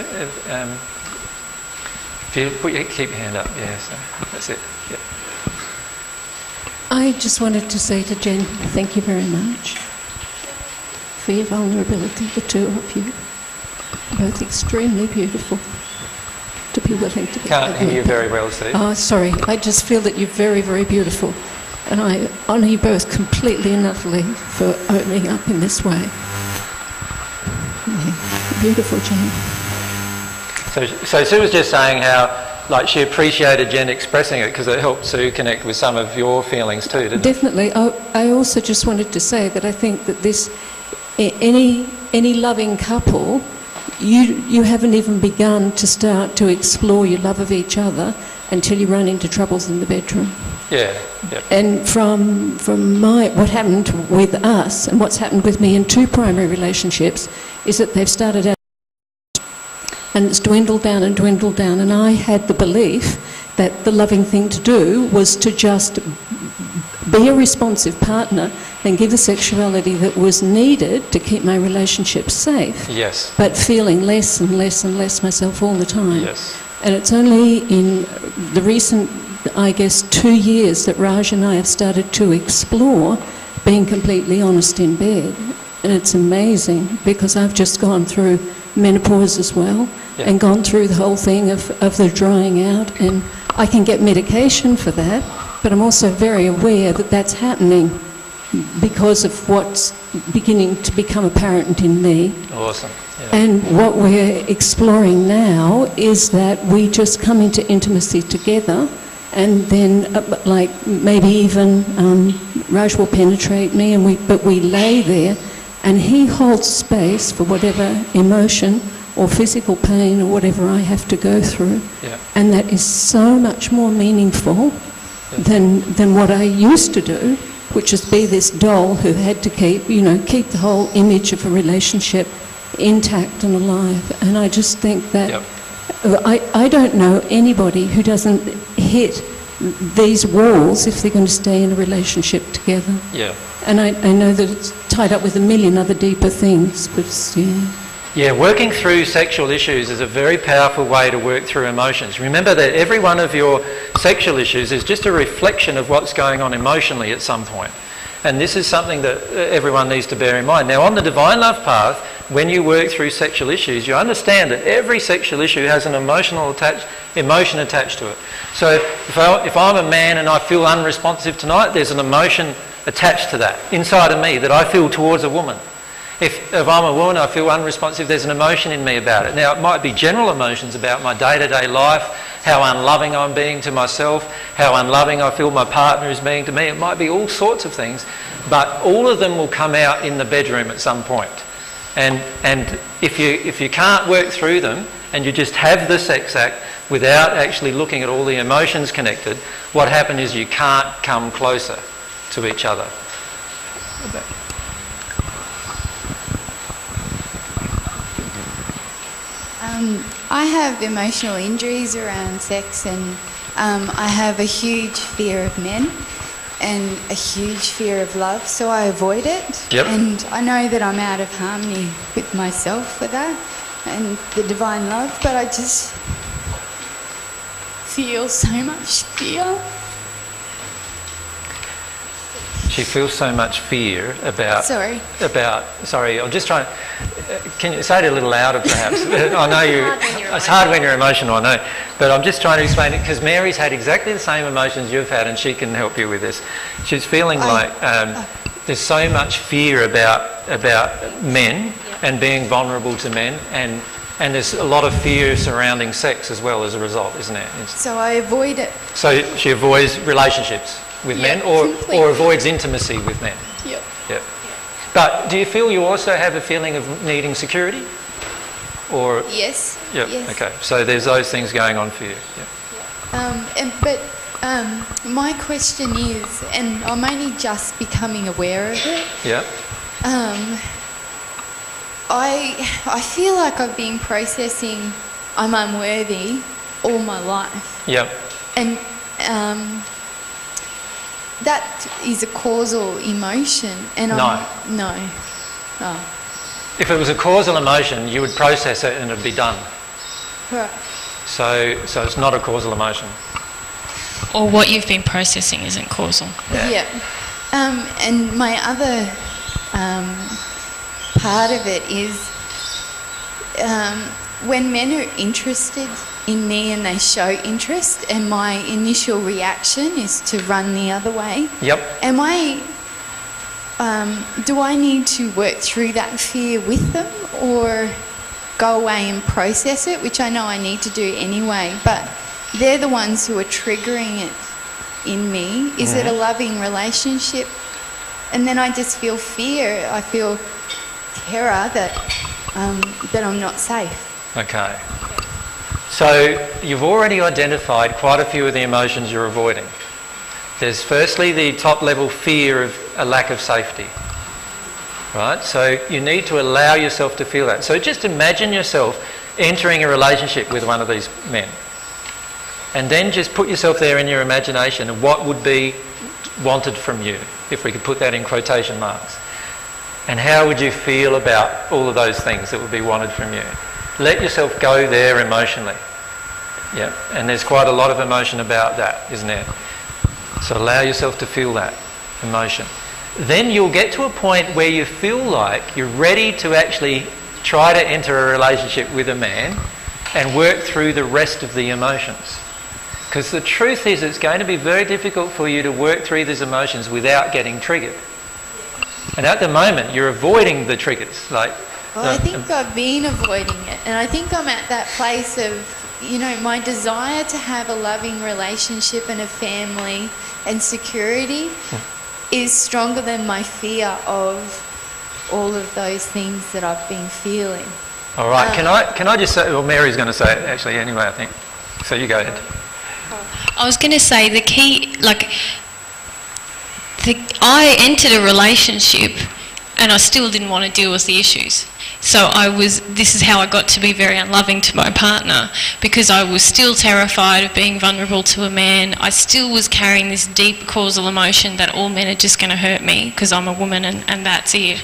Um, if you put your, keep your hand up, yeah, so that's it. Yeah.
I just wanted to say to Jen, thank you very much for your vulnerability, the two of you. Both extremely beautiful to be willing to be.
Can't hear you very well, Steve.
Oh, ah, sorry. I just feel that you're very, very beautiful. And I honour you both completely and utterly for opening up in this way. Yeah. Beautiful, Jen.
So, so Sue was just saying how like she appreciated Jen expressing it because it helped Sue connect with some of your feelings too, didn't
Definitely. I, I also just wanted to say that I think that this, any, any loving couple, you, you haven't even begun to start to explore your love of each other until you run into troubles in the bedroom.
Yeah, yeah.
And from, from my, what happened with us and what's happened with me in two primary relationships is that they've started out and it's dwindled down and dwindled down. And I had the belief that the loving thing to do was to just be a responsive partner and give the sexuality that was needed to keep my relationship safe.
Yes.
But feeling less and less and less myself all the time.
Yes.
And it's only in the recent, I guess, two years that Raj and I have started to explore being completely honest in bed. And it's amazing because I've just gone through menopause as well
Yeah.
and gone through the whole thing of, of the drying out. And I can get medication for that, but I'm also very aware that that's happening because of what's beginning to become apparent in me.
Awesome. Yeah.
And what we're exploring now is that we just come into intimacy together and then, uh, like, maybe even um, Raj will penetrate me, and we, but we lay there and he holds space for whatever emotion or physical pain or whatever I have to go through.
Yeah.
And that is so much more meaningful than, than what I used to do, which is be this doll who had to keep, you know, keep the whole image of a relationship intact and alive. And I just think that I, I don't know anybody who doesn't hit these walls if they're going to stay in a relationship together.
Yeah.
And I, I know that it's tied up with a million other deeper things, but yeah.
Yeah, working through sexual issues is a very powerful way to work through emotions. Remember that every one of your sexual issues is just a reflection of what's going on emotionally at some point. And this is something that uh, everyone needs to bear in mind. Now, on the divine love path, when you work through sexual issues, you understand that every sexual issue has an emotional attach, emotion attached to it. So if, I, if I'm a man and I feel unresponsive tonight, there's an emotion attached to that inside of me that I feel towards a woman. If, if I'm a woman, I feel unresponsive, there's an emotion in me about it. Now, it might be general emotions about my day to day life, how unloving I'm being to myself, how unloving I feel my partner is being to me. It might be all sorts of things, but all of them will come out in the bedroom at some point. And, and if, you, if you can't work through them and you just have the sex act without actually looking at all the emotions connected, what happens is you can't come closer to each other.
Um, I have emotional injuries around sex, and um, I have a huge fear of men and a huge fear of love, so I avoid it.
Yep.
And I know that I'm out of harmony with myself for that and the divine love, but I just feel so much fear.
She feels so much fear about.
Sorry.
About. Sorry, I'm just trying. uh, Can you say it a little louder, perhaps? (laughs) I know you. It's hard when you're emotional. I know, but I'm just trying to explain it because Mary's had exactly the same emotions you've had, and she can help you with this. She's feeling like um, there's so much fear about about men and being vulnerable to men, and and there's a lot of fear surrounding sex as well as a result, isn't there? It's-
So I avoid it.
so she avoids relationships with
Yeah,
men, or
completely.
or avoids intimacy with men.
Yep.
Yep. But do you feel you also have a feeling of needing security? Or
Yes.
Yep.
Yes.
Okay. So there's those things going on for you. Yep.
Um, and, but Um, my question is, and I'm only just becoming aware of it.
Yeah.
Um, I I feel like I've been processing I'm unworthy all my life,
Yep.
and um, that is a causal emotion. And
No.
I'm, no, oh,
If it was a causal emotion, you would process it and it'd be done.
right.
So, so it's not a causal emotion.
Or what you've been processing isn't causal.
Yeah. Um, and my other um, part of it is um, when men are interested in me and they show interest, and my initial reaction is to run the other way.
Yep.
Am I? Um, do I need to work through that fear with them, or go away and process it, which I know I need to do anyway? But they're the ones who are triggering it in me. Is it a
Mhm.
loving relationship? And then I just feel fear. I feel terror that um, that I'm not safe.
Okay. So you've already identified quite a few of the emotions you're avoiding. There's firstly the top level fear of a lack of safety. Right? So you need to allow yourself to feel that. So just imagine yourself entering a relationship with one of these men. And then just put yourself there in your imagination and what would be wanted from you, if we could put that in quotation marks. And how would you feel about all of those things that would be wanted from you? Let yourself go there emotionally. Yeah, and there's quite a lot of emotion about that, isn't there? So allow yourself to feel that emotion. Then you'll get to a point where you feel like you're ready to actually try to enter a relationship with a man and work through the rest of the emotions. Because the truth is, it's going to be very difficult for you to work through these emotions without getting triggered. And at the moment, you're avoiding the triggers. Like,
Well, I
uh,
think I've been avoiding it, and I think I'm at that place of, you know, my desire to have a loving relationship and a family and security is stronger than my fear of all of those things that I've been feeling.
all right.
um,
Can I can I just say? Well, Mary's going to say it actually anyway. I think. So you go ahead.
I was going to say the key, like, the, I entered a relationship and I still didn't want to deal with the issues. So I was, this is how I got to be very unloving to my partner because I was still terrified of being vulnerable to a man. I still was carrying this deep causal emotion that all men are just going to hurt me because I'm a woman and, and that's it.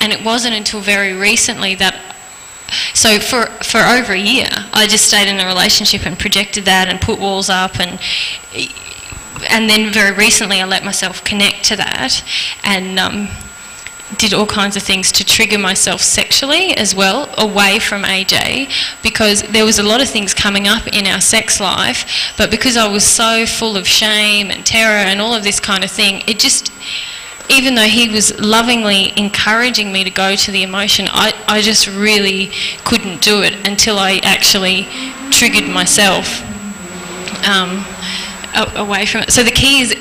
And it wasn't until very recently that so for for over a year, I just stayed in a relationship and projected that and put walls up and and then very recently I let myself connect to that and um, did all kinds of things to trigger myself sexually as well away from AJ because there was a lot of things coming up in our sex life but because I was so full of shame and terror and all of this kind of thing it just even though he was lovingly encouraging me to go to the emotion, I, I just really couldn't do it until I actually triggered myself um, away from it. So the key is,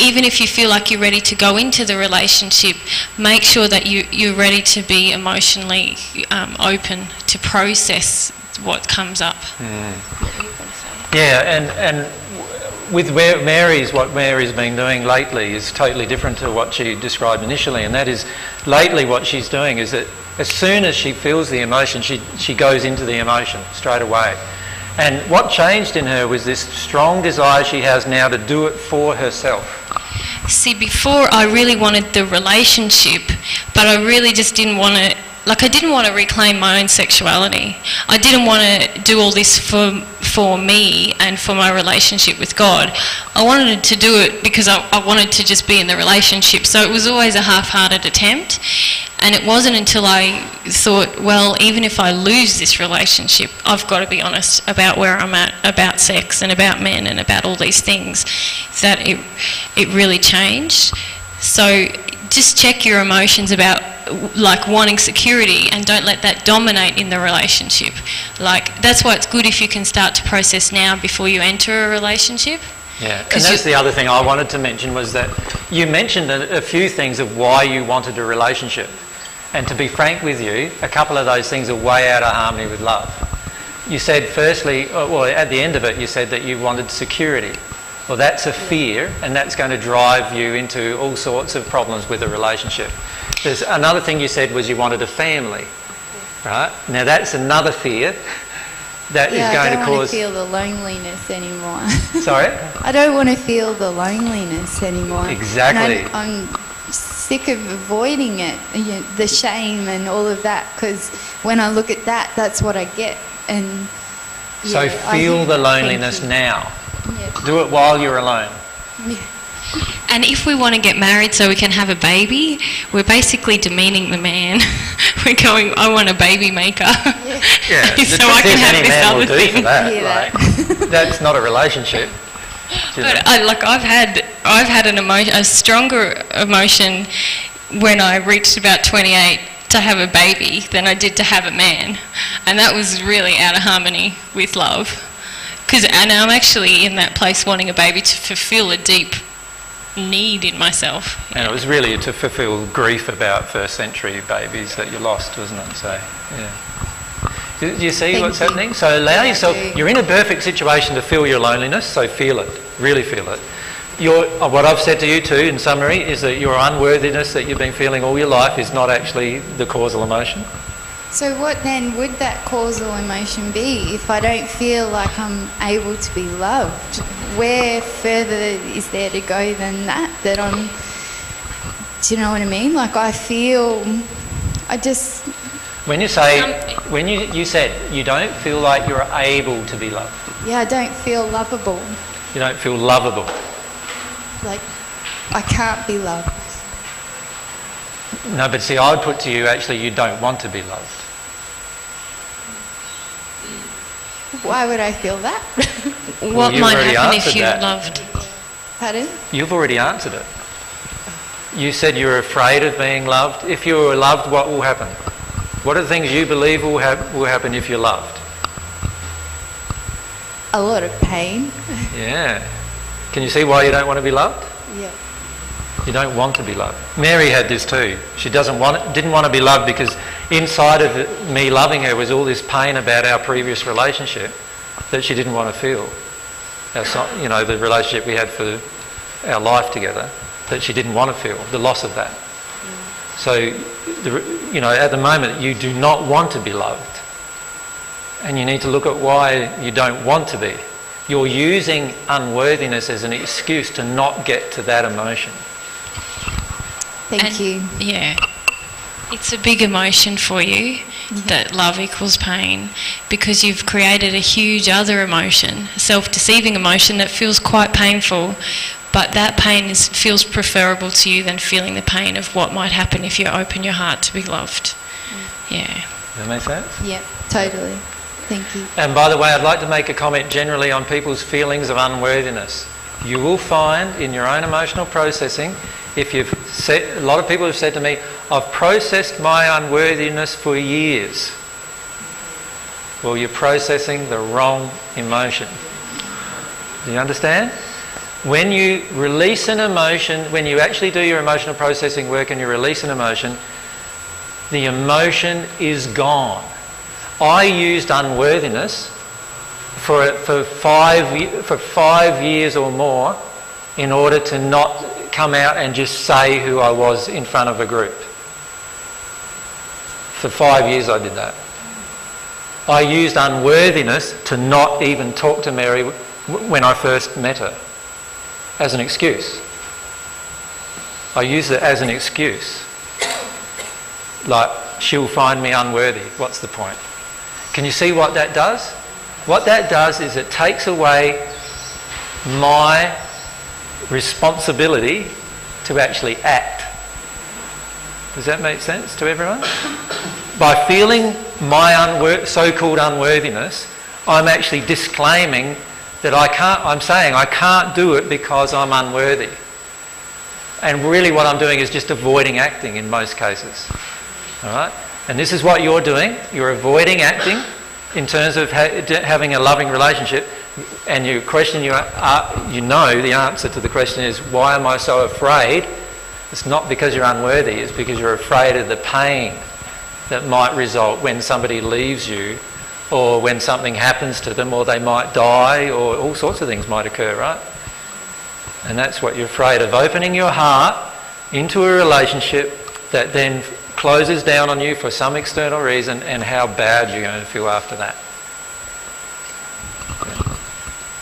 even if you feel like you're ready to go into the relationship, make sure that you, you're ready to be emotionally um, open to process what comes up.
Yeah, and and with where Mary's, what Mary's been doing lately is totally different to what she described initially, and that is, lately what she's doing is that as soon as she feels the emotion, she she goes into the emotion straight away. And what changed in her was this strong desire she has now to do it for herself.
See, before I really wanted the relationship, but I really just didn't want to. Like I didn't want to reclaim my own sexuality. I didn't want to do all this for for me and for my relationship with God. I wanted to do it because I, I wanted to just be in the relationship. So it was always a half-hearted attempt. And it wasn't until I thought, well, even if I lose this relationship, I've got to be honest about where I'm at, about sex and about men and about all these things, that it, it really changed. So just check your emotions about like wanting security and don't let that dominate in the relationship. Like that's why it's good if you can start to process now before you enter a relationship.
Yeah, and that's the other thing I wanted to mention was that you mentioned a, a few things of why you wanted a relationship. And to be frank with you, a couple of those things are way out of harmony with love. You said, firstly, uh, well, at the end of it, you said that you wanted security. Well, that's a fear, and that's going to drive you into all sorts of problems with a relationship. There's another thing you said was you wanted a family, right? Now that's another fear that
yeah,
is going
I
to
don't want
cause.
to feel the loneliness anymore. (laughs)
Sorry.
I don't want to feel the loneliness anymore.
Exactly.
I'm, I'm sick of avoiding it, you know, the shame and all of that, because when I look at that, that's what I get. And
So
yeah, I
feel the loneliness now.
Yeah.
Do it while you're alone.
And if we want to get married so we can have a baby, we're basically demeaning the man. (laughs) we're going, I want a baby maker.
Yeah. (laughs)
so I can have
any
this
man will
other
do
thing.
for that.
Hear
like, (laughs) that's not a relationship. Do you know?
But I, like I've had, I've had an emotion, a stronger emotion when I reached about 28 to have a baby than I did to have a man, and that was really out of harmony with love. Because and I'm actually in that place wanting a baby to fulfil a deep need in myself.
And it was really to fulfil grief about first century babies that you lost, wasn't it? So, yeah. Do, do you see
Thank
what's
you.
happening? So allow
Yeah,
yourself, you're in a perfect situation to feel your loneliness, so feel it, really feel it. Your, uh, what I've said to you too, in summary, is that your unworthiness that you've been feeling all your life is not actually the causal emotion.
So what then would that causal emotion be if I don't feel like I'm able to be loved? Where further is there to go than that? That I'm, do you know what I mean? Like I feel, I just,
When you say, when you, you said you don't feel like you're able to be loved,
yeah, I don't feel lovable.
you don't feel lovable.
Like I can't be loved.
No, but see, I would put to you actually you don't want to be loved.
Why would I feel that?
what
you've
might happen if you
that.
loved?
Pardon?
You've already answered it. You said you're afraid of being loved. If you were loved, what will happen? What are the things you believe will, hap- will happen if you're loved?
A lot of pain.
Yeah. Can you see why you don't want to be loved? You don't want to be loved. Mary had this too. She doesn't want, didn't want to be loved because inside of me loving her was all this pain about our previous relationship that she didn't want to feel. Our, you know, the relationship we had for our life together that she didn't want to feel, the loss of that. So, you know, at the moment you do not want to be loved. And you need to look at why you don't want to be. You're using unworthiness as an excuse to not get to that emotion.
Thank
And-
you.
Yeah. It's a big emotion for you that love equals pain because you've created a huge other emotion, a self deceiving emotion that feels quite painful, but that pain is, feels preferable to you than feeling the pain of what might happen if you open your heart to be loved. Mm. Yeah.
Does that make sense?
Yep, totally. Thank you.
And by the way, I'd like to make a comment generally on people's feelings of unworthiness. You will find in your own emotional processing, if you've said, a lot of people have said to me, I've processed my unworthiness for years. Well, you're processing the wrong emotion. Do you understand? When you release an emotion, when you actually do your emotional processing work and you release an emotion, the emotion is gone. I used unworthiness for, for, five, for five years or more in order to not come out and just say who I was in front of a group. For five years I did that. I used unworthiness to not even talk to Mary when I first met her as an excuse. I used it as an excuse. Like, she'll find me unworthy. What's the point? Can you see what that does? What that does is it takes away my responsibility to actually act. Does that make sense to everyone? By feeling my unwor- so-called unworthiness, I'm actually disclaiming that I can't, I'm saying I can't do it because I'm unworthy. And really what I'm doing is just avoiding acting in most cases. All right? And this is what you're doing. You're avoiding acting in terms of ha- having a loving relationship. And your question, you, are, you know the answer to the question is, why am I so afraid? It's not because you're unworthy, it's because you're afraid of the pain that might result when somebody leaves you or when something happens to them or they might die or all sorts of things might occur, right? And that's what you're afraid of opening your heart into a relationship that then closes down on you for some external reason and how bad you're going to feel after that.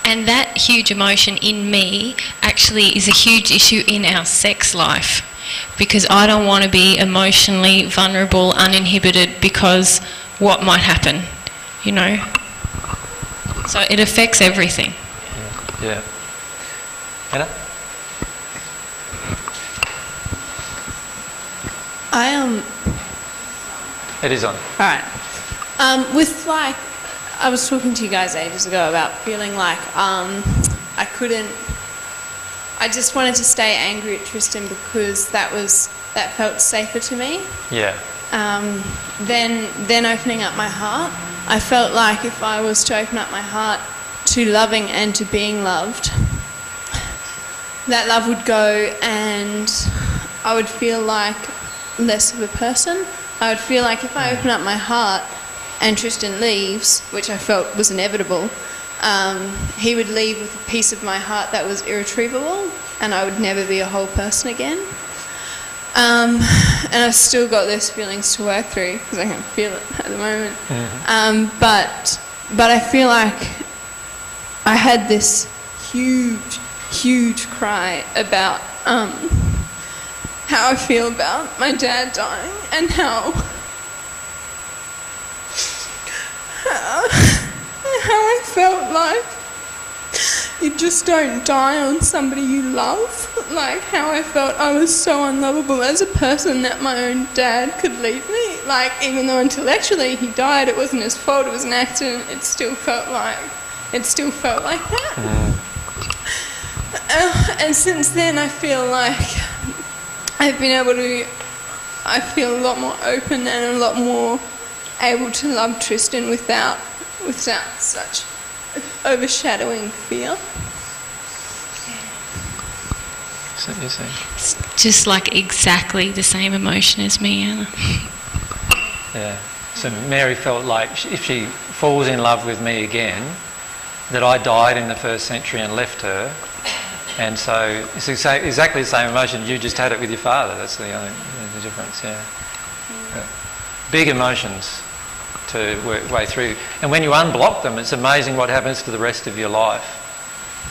And that huge emotion in me actually is a huge issue in our sex life because I don't want to be emotionally vulnerable, uninhibited because what might happen, you know? So it affects everything.
Yeah. Anna?
I um.
It is on.
All right. Um, with like, I was talking to you guys ages ago about feeling like um, I couldn't. I just wanted to stay angry at Tristan because that was that felt safer to me.
Yeah.
Um, then, then opening up my heart, I felt like if I was to open up my heart to loving and to being loved, that love would go and I would feel like less of a person. I would feel like if I open up my heart and Tristan leaves, which I felt was inevitable, um, he would leave with a piece of my heart that was irretrievable and I would never be a whole person again. Um, and I've still got those feelings to work through because I can feel it at the moment. Um, but but I feel like I had this huge, huge cry about um, how I feel about my dad dying and how how, how I felt like you just don't die on somebody you love. Like how I felt I was so unlovable as a person that my own dad could leave me. Like even though intellectually he died, it wasn't his fault, it was an accident, it still felt like it still felt like that. Uh, and since then I feel like I've been able to I feel a lot more open and a lot more able to love Tristan without without such overshadowing fear.
So you're saying?
It's just like exactly the same emotion as me, Anna.
Yeah. So Mary felt like if she falls in love with me again, that I died in the first century and left her. And so it's exa- exactly the same emotion. You just had it with your father. That's the only the difference. Yeah. Yeah. Big emotions to work way through. And when you unblock them, it's amazing what happens to the rest of your life.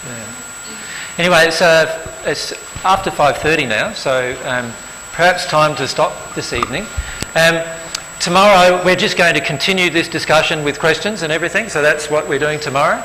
Yeah. Anyway, it's, uh, it's after 5.30 now, so um, perhaps time to stop this evening. Um, tomorrow we're just going to continue this discussion with questions and everything, so that's what we're doing tomorrow.